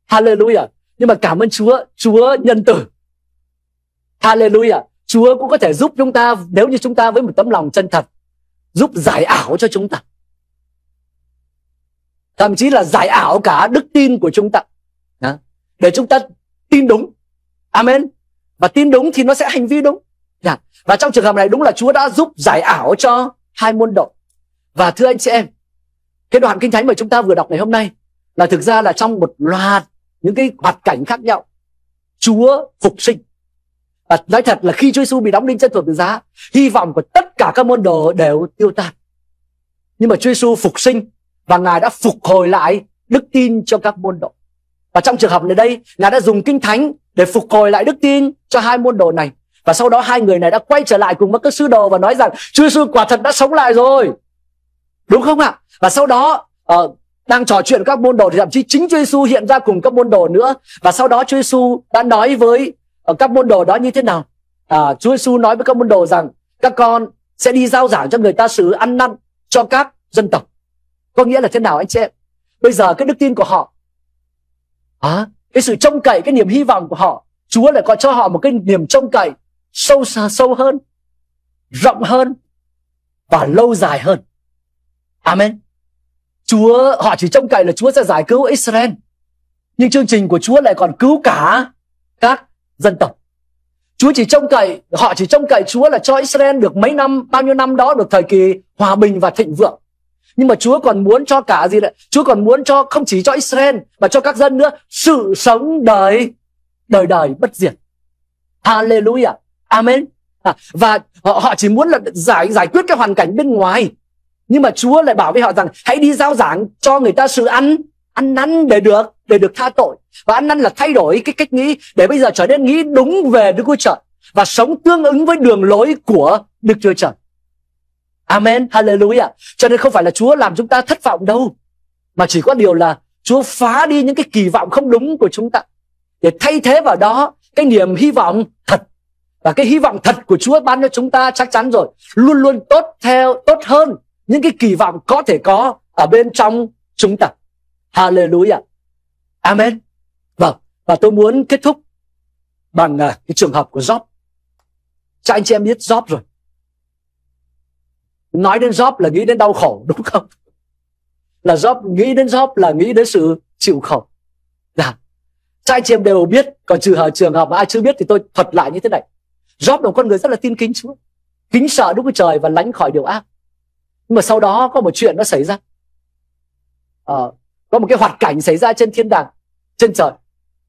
Hallelujah. Nhưng mà cảm ơn Chúa Chúa nhân từ. Hallelujah. Chúa cũng có thể giúp chúng ta nếu như chúng ta với một tấm lòng chân thật, giúp giải ảo cho chúng ta. Thậm chí là giải ảo cả đức tin của chúng ta. Để chúng ta tin đúng. Amen. Và tin đúng thì nó sẽ hành vi đúng. Dạ. và trong trường hợp này đúng là Chúa đã giúp giải ảo cho hai môn độ và thưa anh chị em, cái đoạn kinh thánh mà chúng ta vừa đọc ngày hôm nay là thực ra là trong một loạt những cái hoạt cảnh khác nhau. Chúa phục sinh. Và nói thật là khi Chúa Giêsu bị đóng đinh trên thập tự giá, hy vọng của tất cả các môn đồ đều tiêu tan. Nhưng mà Chúa Giêsu phục sinh và ngài đã phục hồi lại đức tin cho các môn đồ. Và trong trường hợp này đây, ngài đã dùng kinh thánh để phục hồi lại đức tin cho hai môn đồ này và sau đó hai người này đã quay trở lại cùng với các sứ đồ và nói rằng Chúa Giêsu quả thật đã sống lại rồi. Đúng không ạ? Và sau đó uh, đang trò chuyện các môn đồ thì thậm chí chính Chúa Giêsu hiện ra cùng các môn đồ nữa. Và sau đó Chúa Giêsu đã nói với uh, các môn đồ đó như thế nào? À, Chúa Giêsu nói với các môn đồ rằng các con sẽ đi giao giảng cho người ta sự ăn năn cho các dân tộc. Có nghĩa là thế nào anh chị em? Bây giờ cái đức tin của họ à, cái sự trông cậy cái niềm hy vọng của họ Chúa lại có cho họ một cái niềm trông cậy sâu xa, sâu hơn, rộng hơn và lâu dài hơn. Amen. Chúa, họ chỉ trông cậy là Chúa sẽ giải cứu Israel. Nhưng chương trình của Chúa lại còn cứu cả các dân tộc. Chúa chỉ trông cậy, họ chỉ trông cậy Chúa là cho Israel được mấy năm, bao nhiêu năm đó được thời kỳ hòa bình và thịnh vượng. Nhưng mà Chúa còn muốn cho cả gì đấy? Chúa còn muốn cho không chỉ cho Israel, mà cho các dân nữa, sự sống đời đời đời bất diệt. Hallelujah. Amen. À, và họ, họ chỉ muốn là giải giải quyết cái hoàn cảnh bên ngoài. Nhưng mà Chúa lại bảo với họ rằng hãy đi giao giảng cho người ta sự ăn ăn năn để được để được tha tội. Và ăn năn là thay đổi cái cách nghĩ. Để bây giờ trở nên nghĩ đúng về Đức Chúa Trời và sống tương ứng với đường lối của Đức Chúa Trời. Amen, Hallelujah. Cho nên không phải là Chúa làm chúng ta thất vọng đâu, mà chỉ có điều là Chúa phá đi những cái kỳ vọng không đúng của chúng ta. Để thay thế vào đó cái niềm hy vọng thật và cái hy vọng thật của Chúa ban cho chúng ta chắc chắn rồi luôn luôn tốt theo tốt hơn những cái kỳ vọng có thể có ở bên trong chúng ta. Hallelujah. Amen. Vâng, và tôi muốn kết thúc bằng uh, cái trường hợp của Job. Cho anh chị em biết Job rồi. Nói đến Job là nghĩ đến đau khổ đúng không? Là Job nghĩ đến Job là nghĩ đến sự chịu khổ. Dạ. Cho anh chị em đều biết, còn trừ hợp trường hợp mà ai chưa biết thì tôi thuật lại như thế này. Job là một con người rất là tin kính Chúa. Kính sợ Đức Chúa Trời và lánh khỏi điều ác. Nhưng mà sau đó có một chuyện nó xảy ra. à, có một cái hoạt cảnh xảy ra trên thiên đàng trên trời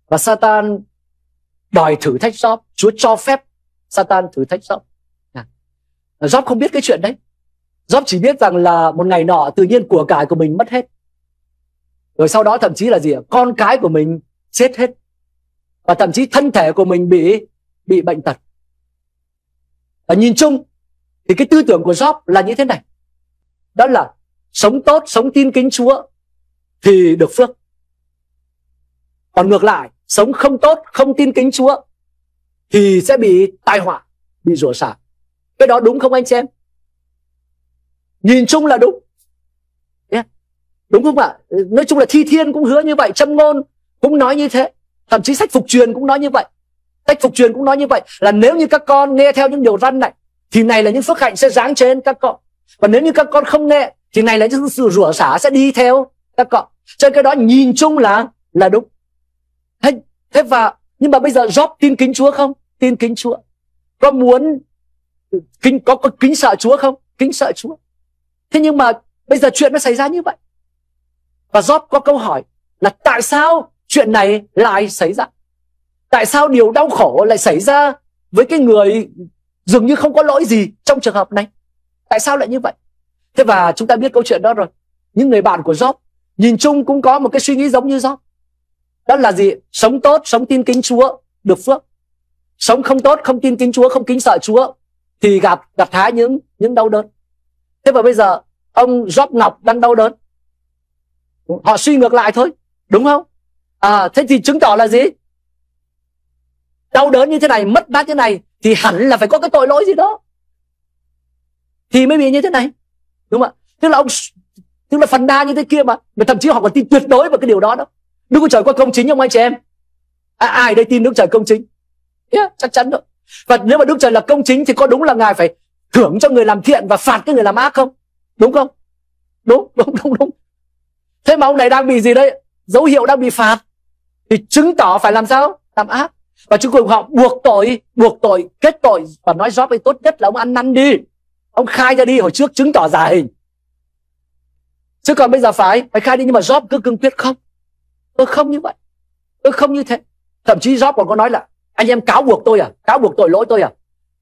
và Satan đòi thử thách Job Chúa cho phép Satan thử thách Job à. Job không biết cái chuyện đấy Job chỉ biết rằng là một ngày nọ tự nhiên của cải của mình mất hết rồi sau đó thậm chí là gì con cái của mình chết hết và thậm chí thân thể của mình bị bị bệnh tật và nhìn chung, thì cái tư tưởng của Job là như thế này. Đó là sống tốt, sống tin kính Chúa thì được phước. Còn ngược lại, sống không tốt, không tin kính chúa thì sẽ bị tai họa, bị rủa xả. Cái đó đúng không anh chị em? Nhìn chung là đúng. Yeah. đúng không ạ? Nói chung là thi thiên cũng hứa như vậy, châm ngôn cũng nói như thế. Thậm chí sách phục truyền cũng nói như vậy. Cách phục truyền cũng nói như vậy là nếu như các con nghe theo những điều răn này thì này là những phước hạnh sẽ giáng trên các con. Và nếu như các con không nghe thì này là những sự rủa xả sẽ đi theo các con. Cho cái đó nhìn chung là là đúng. Thế, thế và nhưng mà bây giờ Job tin kính Chúa không? Tin kính Chúa. Có muốn kính có, có kính sợ Chúa không? Kính sợ Chúa. Thế nhưng mà bây giờ chuyện nó xảy ra như vậy. Và Job có câu hỏi là tại sao chuyện này lại xảy ra? Tại sao điều đau khổ lại xảy ra với cái người dường như không có lỗi gì trong trường hợp này? Tại sao lại như vậy? Thế và chúng ta biết câu chuyện đó rồi. Những người bạn của Job, nhìn chung cũng có một cái suy nghĩ giống như Job. Đó là gì? Sống tốt, sống tin kính Chúa, được phước. Sống không tốt, không tin kính Chúa, không kính sợ Chúa, thì gặp gặp hái những những đau đớn. Thế và bây giờ, ông Job Ngọc đang đau đớn. Họ suy ngược lại thôi, đúng không? À thế thì chứng tỏ là gì? Đau đớn như thế này mất mát như thế này thì hẳn là phải có cái tội lỗi gì đó. Thì mới bị như thế này đúng không ạ? Tức là ông tức là phần đa như thế kia mà mà thậm chí họ còn tin tuyệt đối vào cái điều đó đó. Đức chúa trời có công chính không anh chị em? À, ai đây tin đức trời công chính? Yeah, chắc chắn rồi. Và nếu mà đức trời là công chính thì có đúng là ngài phải thưởng cho người làm thiện và phạt cái người làm ác không? Đúng không? Đúng đúng đúng đúng. Thế mà ông này đang bị gì đây? Dấu hiệu đang bị phạt. Thì chứng tỏ phải làm sao? Làm ác và cuối cùng họ buộc tội buộc tội, kết tội và nói Job ấy tốt nhất là ông ăn năn đi. Ông khai ra đi, hồi trước chứng tỏ giả hình. Chứ còn bây giờ phải phải khai đi nhưng mà Job cứ cương quyết không. Tôi không như vậy. Tôi không như thế. Thậm chí Job còn có nói là, anh em cáo buộc tôi à? Cáo buộc tội lỗi tôi à?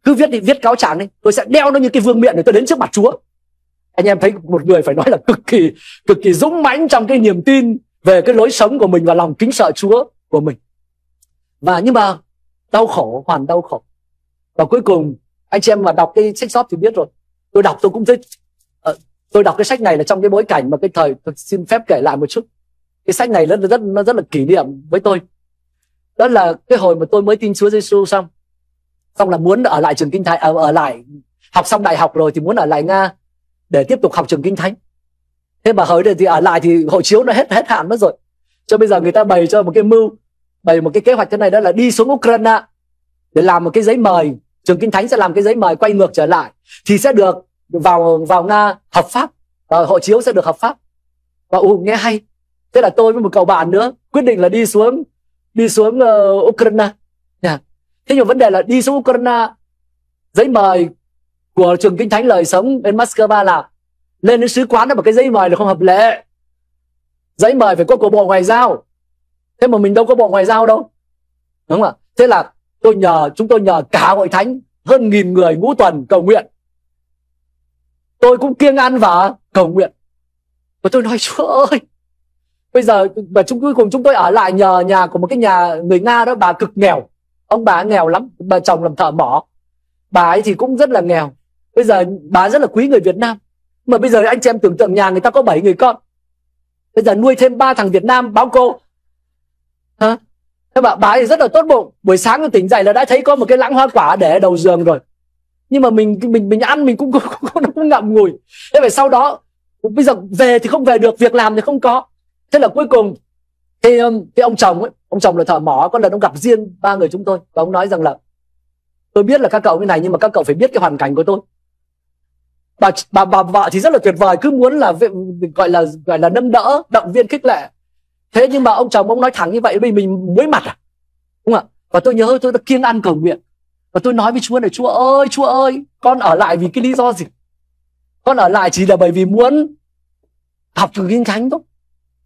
Cứ viết đi, viết cáo trạng đi. Tôi sẽ đeo nó như cái vương miện để tôi đến trước mặt Chúa. Anh em thấy một người phải nói là cực kỳ cực kỳ dũng mãnh trong cái niềm tin về cái lối sống của mình và lòng kính sợ Chúa của mình và nhưng mà đau khổ hoàn đau khổ. Và cuối cùng anh chị em mà đọc cái sách shop thì biết rồi. Tôi đọc tôi cũng thấy uh, tôi đọc cái sách này là trong cái bối cảnh mà cái thời tôi xin phép kể lại một chút. Cái sách này nó rất nó rất là kỷ niệm với tôi. Đó là cái hồi mà tôi mới tin Chúa Giêsu xong. Xong là muốn ở lại trường kinh thánh ở, ở lại học xong đại học rồi thì muốn ở lại Nga để tiếp tục học trường kinh thánh. Thế mà hồi thì ở lại thì hộ chiếu nó hết hết hạn mất rồi. Cho bây giờ người ta bày cho một cái mưu bày một cái kế hoạch thế này đó là đi xuống Ukraine để làm một cái giấy mời. Trường kinh thánh sẽ làm cái giấy mời quay ngược trở lại. Thì sẽ được vào vào nga hợp pháp. Và hộ chiếu sẽ được hợp pháp. Và u nghe hay. Thế là tôi với một cậu bạn nữa quyết định là đi xuống đi xuống uh, ukraine. Yeah. Thế nhưng vấn đề là đi xuống ukraine giấy mời của trường kinh thánh lời sống bên moscow là lên đến sứ quán đó một cái giấy mời là không hợp lệ. Giấy mời phải có của bộ ngoại giao thế mà mình đâu có bộ ngoại giao đâu. Đúng không ạ? Thế là tôi nhờ, chúng tôi nhờ cả hội thánh, hơn nghìn người ngũ tuần cầu nguyện. Tôi cũng kiêng ăn và cầu nguyện. Và tôi nói, chúa ơi, bây giờ và chúng, cuối cùng chúng tôi ở lại nhờ nhà của một cái nhà người nga đó, bà cực nghèo. Ông bà nghèo lắm, bà chồng làm thợ mỏ. Bà ấy thì cũng rất là nghèo. Bây giờ bà rất là quý người việt nam. Mà bây giờ anh chị em tưởng tượng nhà người ta có 7 người con. Bây giờ nuôi thêm ba thằng việt nam, báo cô hả? Thế bà, bà ấy rất là tốt bụng. Buổi sáng tỉnh dậy là đã thấy có một cái lãng hoa quả để đầu giường rồi. Nhưng mà mình mình mình ăn mình cũng cũng, cũng, cũng ngậm ngùi. Thế vậy sau đó bây giờ về thì không về được việc làm thì không có. Thế là cuối cùng thì um, cái ông chồng ấy ông chồng là thợ mỏ có lần ông gặp riêng ba người chúng tôi. Và ông nói rằng là tôi biết là các cậu như này nhưng mà các cậu phải biết cái hoàn cảnh của tôi. Bà bà bà vợ thì rất là tuyệt vời cứ muốn là gọi là gọi là nâng đỡ động viên khích lệ thế nhưng mà ông chồng ông nói thẳng như vậy vì mình mới mặt à? Đúng không ạ? Và tôi nhớ tôi đã kiêng ăn cầu nguyện. Và tôi nói với chúa này, chúa ơi chúa ơi, con ở lại vì cái lý do gì? Con ở lại chỉ là bởi vì muốn học trường kinh thánh thôi.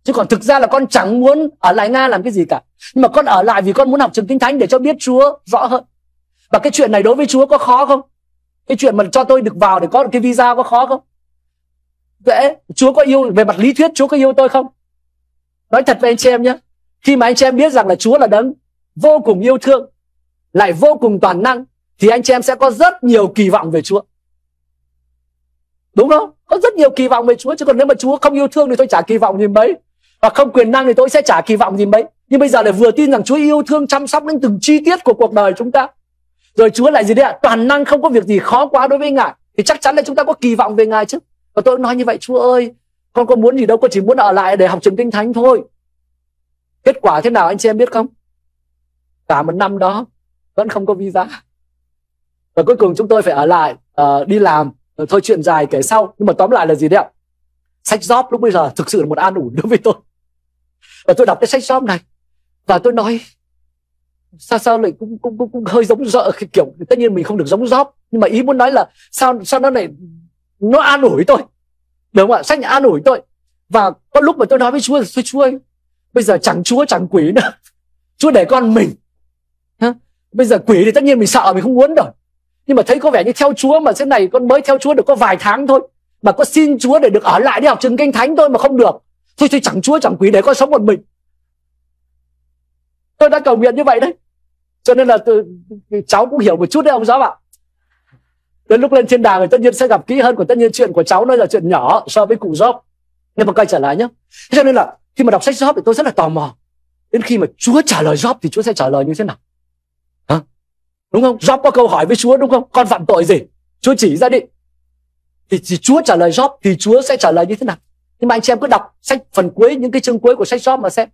Chứ còn thực ra là con chẳng muốn ở lại nga làm cái gì cả. Nhưng mà con ở lại vì con muốn học trường kinh thánh để cho biết chúa rõ hơn. Và cái chuyện này đối với chúa có khó không? Cái chuyện mà cho tôi được vào để có được cái visa có khó không? Dễ chúa có yêu, về mặt lý thuyết chúa có yêu tôi không? Nói thật với anh chị em nhé, khi mà anh chị em biết rằng là chúa là đấng vô cùng yêu thương, lại vô cùng toàn năng, thì anh chị em sẽ có rất nhiều kỳ vọng về chúa. Đúng không? Có rất nhiều kỳ vọng về chúa, chứ còn nếu mà chúa không yêu thương thì tôi chả kỳ vọng gì mấy. Và không quyền năng thì tôi sẽ chả kỳ vọng gì mấy. Nhưng bây giờ lại vừa tin rằng chúa yêu thương, chăm sóc đến từng chi tiết của cuộc đời chúng ta. Rồi chúa lại gì đấy ạ? Toàn năng, không có việc gì khó quá đối với ngài. Thì chắc chắn là chúng ta có kỳ vọng về ngài chứ. Và tôi nói như vậy, chúa ơi con có muốn gì đâu con chỉ muốn ở lại để học trường kinh thánh thôi. Kết quả thế nào anh chị em biết không? Cả một năm đó vẫn không có visa. Và cuối cùng chúng tôi phải ở lại uh, đi làm ờ, thôi chuyện dài kể sau. Nhưng mà tóm lại là gì đấy ạ? Sách job lúc bây giờ thực sự là một an ủi đối với tôi. Và tôi đọc cái sách job này và tôi nói sao sao lại cũng cũng cũng, cũng hơi giống dợ kiểu tất nhiên mình không được giống job nhưng mà ý muốn nói là sao sao nó này nó an ủi tôi? Đúng không ạ? Sách an ủi tôi và có lúc mà tôi nói với chúa là chúa ơi bây giờ chẳng chúa chẳng quỷ nữa. Chúa để con mình. Hả? bây giờ quỷ thì tất nhiên mình sợ mình không muốn rồi. Nhưng mà thấy có vẻ như theo chúa mà thế này con mới theo chúa được có vài tháng thôi. Mà có xin chúa để được ở lại đi học trường kinh thánh thôi mà không được. Thôi thôi chẳng chúa chẳng quỷ để con sống một mình. Tôi đã cầu nguyện như vậy đấy. Cho nên là tôi, cháu cũng hiểu một chút đấy ông giáo ạ đến lúc lên thiên đàng thì tất nhiên sẽ gặp kỹ hơn của tất nhiên chuyện của cháu nó là chuyện nhỏ so với cụ Job. Nhưng mà quay trở lại nhé cho nên là khi mà đọc sách Job thì tôi rất là tò mò. Đến khi mà Chúa trả lời Job thì Chúa sẽ trả lời như thế nào? Hả? Đúng không? Job có câu hỏi với Chúa đúng không? Con phạm tội gì? Chúa chỉ ra đi. Thì, thì Chúa trả lời Job thì Chúa sẽ trả lời như thế nào? Nhưng mà anh chị em cứ đọc sách phần cuối những cái chương cuối của sách Job mà xem.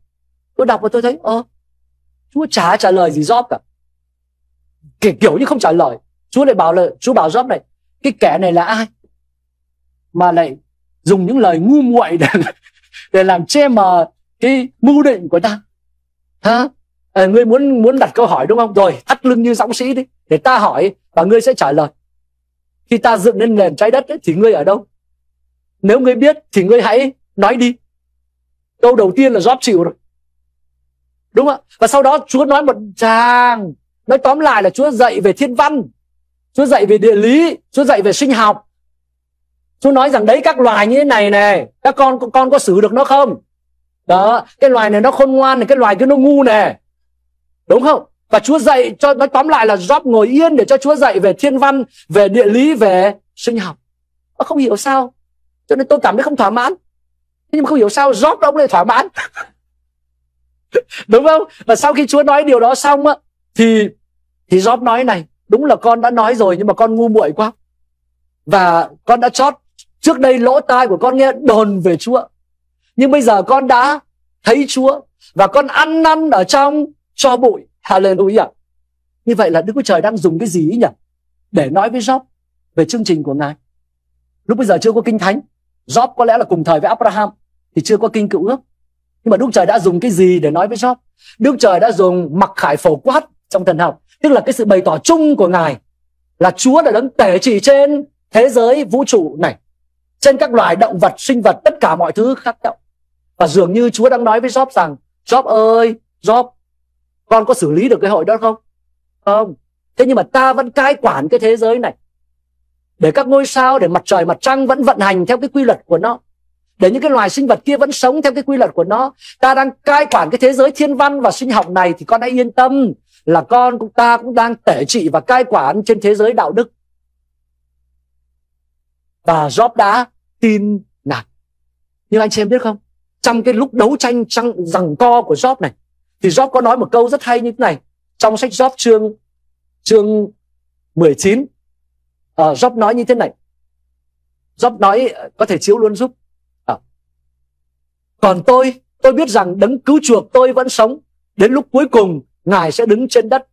Tôi đọc và tôi thấy ơ Chúa chả trả lời gì Job cả. Kiểu, kiểu như không trả lời. Chúa lại bảo là Chúa bảo Job này cái kẻ này là ai mà lại dùng những lời ngu muội để để làm che mờ cái mưu định của ta? Hả? À, ngươi muốn muốn đặt câu hỏi đúng không? Rồi thắt lưng như dõng sĩ đi để ta hỏi và ngươi sẽ trả lời. Khi ta dựng lên nền trái đất ấy, thì ngươi ở đâu? Nếu ngươi biết thì ngươi hãy nói đi. Câu đầu tiên là Job chịu rồi. Đúng không và sau đó Chúa nói một tràng nói tóm lại là Chúa dạy về thiên văn. Chúa dạy về địa lý, Chúa dạy về sinh học. Chúa nói rằng đấy, các loài như thế này này các con con có xử được nó không? Đó, cái loài này nó khôn ngoan này, cái loài kia nó ngu nè. Đúng không? Và Chúa dạy cho, nói tóm lại là Job ngồi yên để cho Chúa dạy về thiên văn, về địa lý, về sinh học. Nó không hiểu sao. Cho nên tôi cảm thấy không thỏa mãn. Nhưng mà không hiểu sao Job ông lại thỏa mãn. Đúng không? Và sau khi Chúa nói điều đó xong á, thì thì Job nói này đúng là con đã nói rồi, nhưng mà con ngu muội quá. Và con đã chót. Trước đây lỗ tai của con nghe đồn về Chúa. Nhưng bây giờ con đã thấy Chúa và con ăn năn ở trong cho bụi. Hallelujah. Như vậy là Đức Chúa Trời đang dùng cái gì nhỉ? Để nói với Job về chương trình của Ngài. Lúc bây giờ chưa có kinh thánh. Job có lẽ là cùng thời với Abraham thì chưa có kinh cựu ước. Nhưng mà Đức Trời đã dùng cái gì để nói với Job? Đức Trời đã dùng mặc khải phổ quát trong thần học tức là cái sự bày tỏ chung của Ngài là Chúa đã đấng tể trị trên thế giới vũ trụ này, trên các loài động vật, sinh vật, tất cả mọi thứ khác nhau. Và dường như Chúa đang nói với Job rằng, Job ơi, Job, con có xử lý được cái hội đó không? Không. Thế nhưng mà ta vẫn cai quản cái thế giới này, để các ngôi sao, để mặt trời, mặt trăng vẫn vận hành theo cái quy luật của nó, để những cái loài sinh vật kia vẫn sống theo cái quy luật của nó. Ta đang cai quản cái thế giới thiên văn và sinh học này thì con hãy yên tâm là con của ta cũng đang tể trị và cai quản trên thế giới đạo đức và Job đã tin nạt. nhưng anh chị em biết không trong cái lúc đấu tranh trong rằng co của Job này thì Job có nói một câu rất hay như thế này trong sách Job chương chương 19 uh, ờ, Job nói như thế này Job nói có thể chiếu luôn giúp à. còn tôi tôi biết rằng đấng cứu chuộc tôi vẫn sống đến lúc cuối cùng ngài sẽ đứng trên đất.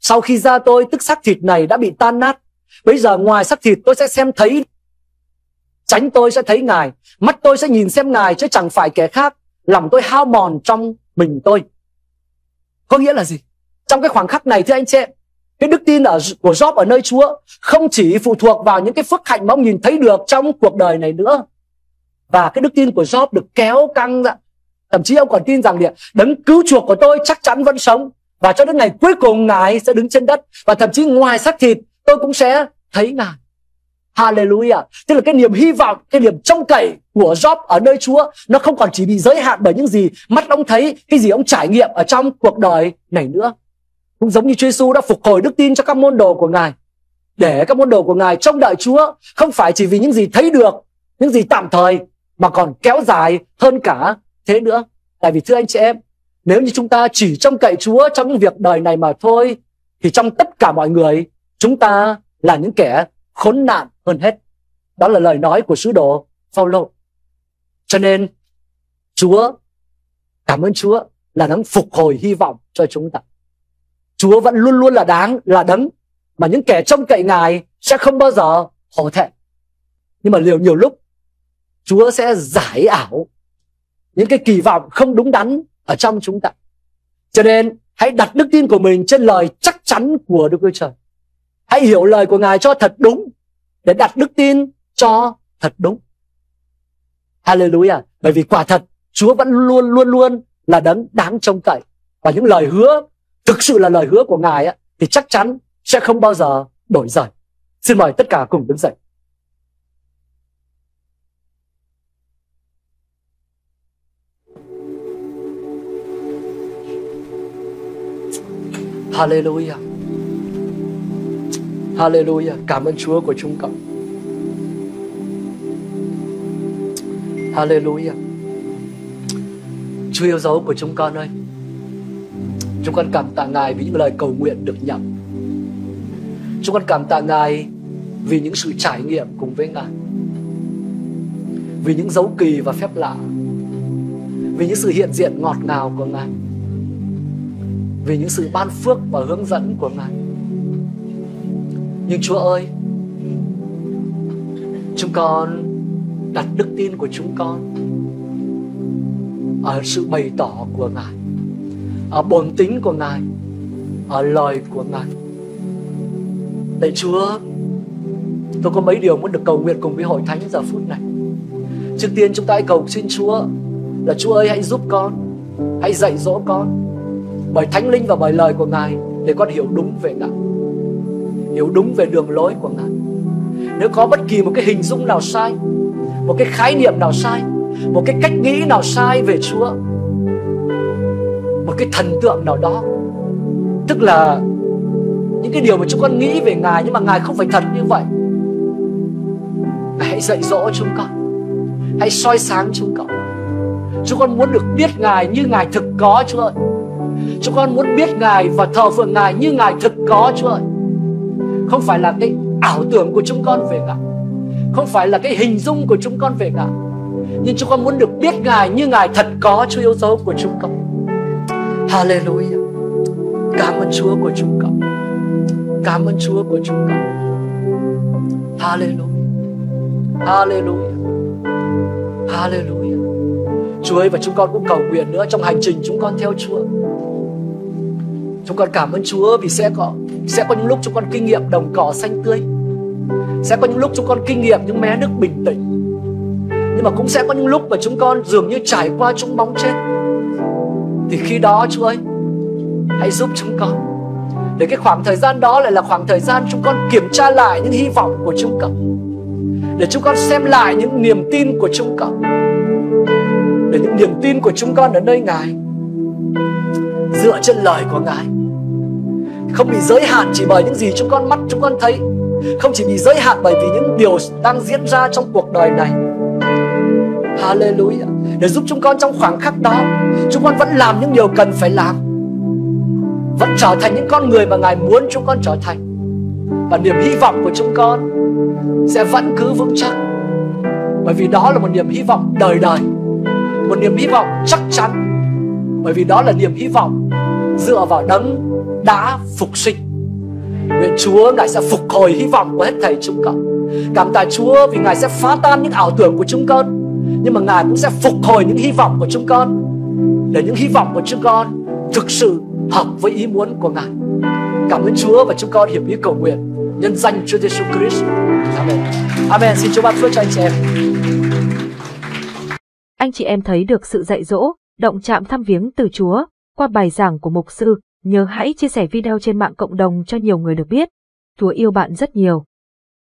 Sau khi ra tôi, tức xác thịt này đã bị tan nát. Bây giờ ngoài xác thịt, tôi sẽ xem thấy. Tránh tôi sẽ thấy ngài. Mắt tôi sẽ nhìn xem ngài, chứ chẳng phải kẻ khác. Lòng tôi hao mòn trong mình tôi. Có nghĩa là gì? Trong cái khoảng khắc này, thưa anh chị em, cái đức tin ở của Job ở nơi Chúa không chỉ phụ thuộc vào những cái phước hạnh mà ông nhìn thấy được trong cuộc đời này nữa. Và cái đức tin của Job được kéo căng ra thậm chí ông còn tin rằng địa đấng cứu chuộc của tôi chắc chắn vẫn sống và cho đến ngày cuối cùng ngài sẽ đứng trên đất và thậm chí ngoài xác thịt tôi cũng sẽ thấy ngài Hallelujah. Tức là cái niềm hy vọng, cái niềm trông cậy của Job ở nơi Chúa nó không còn chỉ bị giới hạn bởi những gì mắt ông thấy, cái gì ông trải nghiệm ở trong cuộc đời này nữa. Cũng giống như Chúa Giêsu đã phục hồi đức tin cho các môn đồ của Ngài. Để các môn đồ của Ngài trông đợi Chúa không phải chỉ vì những gì thấy được, những gì tạm thời mà còn kéo dài hơn cả thế nữa. Tại vì thưa anh chị em, nếu như chúng ta chỉ trông cậy Chúa trong những việc đời này mà thôi thì trong tất cả mọi người chúng ta là những kẻ khốn nạn hơn hết. Đó là lời nói của sứ đồ Phaolô. Cho nên Chúa cảm ơn Chúa là đấng phục hồi hy vọng cho chúng ta. Chúa vẫn luôn luôn là đáng là đấng mà những kẻ trông cậy Ngài sẽ không bao giờ hổ thẹn. Nhưng mà liệu nhiều lúc Chúa sẽ giải ảo những cái kỳ vọng không đúng đắn ở trong chúng ta. Cho nên hãy đặt đức tin của mình trên lời chắc chắn của Đức Chúa Trời. Hãy hiểu lời của Ngài cho thật đúng để đặt đức tin cho thật đúng. Hallelujah. Bởi vì quả thật Chúa vẫn luôn luôn luôn là đấng đáng trông cậy. Và những lời hứa thực sự là lời hứa của Ngài ấy, thì chắc chắn sẽ không bao giờ đổi rời. Xin mời tất cả cùng đứng dậy. Hallelujah. Hallelujah. Cảm ơn Chúa của chúng con. Hallelujah. Chúa yêu dấu của chúng con ơi. Chúng con cảm tạ Ngài vì những lời cầu nguyện được nhận. Chúng con cảm tạ Ngài vì những sự trải nghiệm cùng với Ngài. Vì những dấu kỳ và phép lạ. Vì những sự hiện diện ngọt ngào của Ngài. Vì những sự ban phước và hướng dẫn của Ngài. Nhưng Chúa ơi, Chúng con đặt đức tin của chúng con Ở sự bày tỏ của Ngài, Ở bổn tính của Ngài, Ở lời của Ngài. Lạy Chúa, Tôi có mấy điều muốn được cầu nguyện cùng với hội thánh giờ phút này. Trước tiên chúng ta hãy cầu xin Chúa Là Chúa ơi, hãy giúp con, Hãy dạy dỗ con. Bởi thánh linh và bởi lời của Ngài Để con hiểu đúng về Ngài hiểu đúng về đường lối của Ngài. Nếu có bất kỳ một cái hình dung nào sai, một cái khái niệm nào sai, một cái cách nghĩ nào sai về Chúa, một cái thần tượng nào đó, tức là những cái điều mà chúng con nghĩ về ngài nhưng mà ngài không phải thật như vậy ngài hãy dạy dỗ chúng con hãy soi sáng chúng con chúng con muốn được biết ngài như ngài thực có chúa ơi chúng con muốn biết ngài và thờ phượng ngài như ngài thực có, chúa ơi. Không phải là cái ảo tưởng của chúng con về ngài. Không phải là cái hình dung của chúng con về ngài. Nhưng chúng con muốn được biết ngài như ngài thật có, chúa yêu dấu của chúng con. Hallelujah. Cảm ơn chúa của chúng con. Cảm ơn chúa của chúng con. Hallelujah. Hallelujah. Hallelujah. Chúa ơi, và chúng con cũng cầu nguyện nữa trong hành trình chúng con theo chúa chúng con cảm ơn chúa vì sẽ có sẽ có những lúc chúng con kinh nghiệm đồng cỏ xanh tươi. Sẽ có những lúc chúng con kinh nghiệm những mé nước bình tĩnh. Nhưng mà cũng sẽ có những lúc mà chúng con dường như trải qua chúng bóng chết. Thì khi đó, chúa ơi, hãy giúp chúng con. Để cái khoảng thời gian đó lại là khoảng thời gian chúng con kiểm tra lại những hy vọng của chúng con. Để chúng con xem lại những niềm tin của chúng con. Để những niềm tin của chúng con ở nơi ngài, dựa trên lời của ngài không bị giới hạn chỉ bởi những gì chúng con mắt chúng con thấy. Không chỉ bị giới hạn bởi vì những điều đang diễn ra trong cuộc đời này. Hallelujah. Để giúp chúng con trong khoảng khắc đó, Chúng con vẫn làm những điều cần phải làm. Vẫn trở thành những con người mà Ngài muốn chúng con trở thành. Và niềm hy vọng của chúng con Sẽ vẫn cứ vững chắc. Bởi vì đó là một niềm hy vọng đời đời. Một niềm hy vọng chắc chắn. Bởi vì đó là niềm hy vọng Dựa vào đấng đã phục sinh. Nguyện Chúa Ngài sẽ phục hồi hy vọng của hết thầy chúng con. Cảm tạ Chúa vì Ngài sẽ phá tan những ảo tưởng của chúng con Nhưng mà Ngài cũng sẽ phục hồi những hy vọng của chúng con Để những hy vọng của chúng con thực sự hợp với ý muốn của Ngài. Cảm ơn Chúa và chúng con hiểu ý cầu nguyện. Nhân danh Chúa Giêsu Christ. Amen. Amen. Xin Chúa ban phước cho anh chị em. Anh chị em thấy được sự dạy dỗ, động chạm thăm viếng từ Chúa qua bài giảng của mục sư, Nhớ hãy chia sẻ video trên mạng cộng đồng cho nhiều người được biết. Chúa yêu bạn rất nhiều.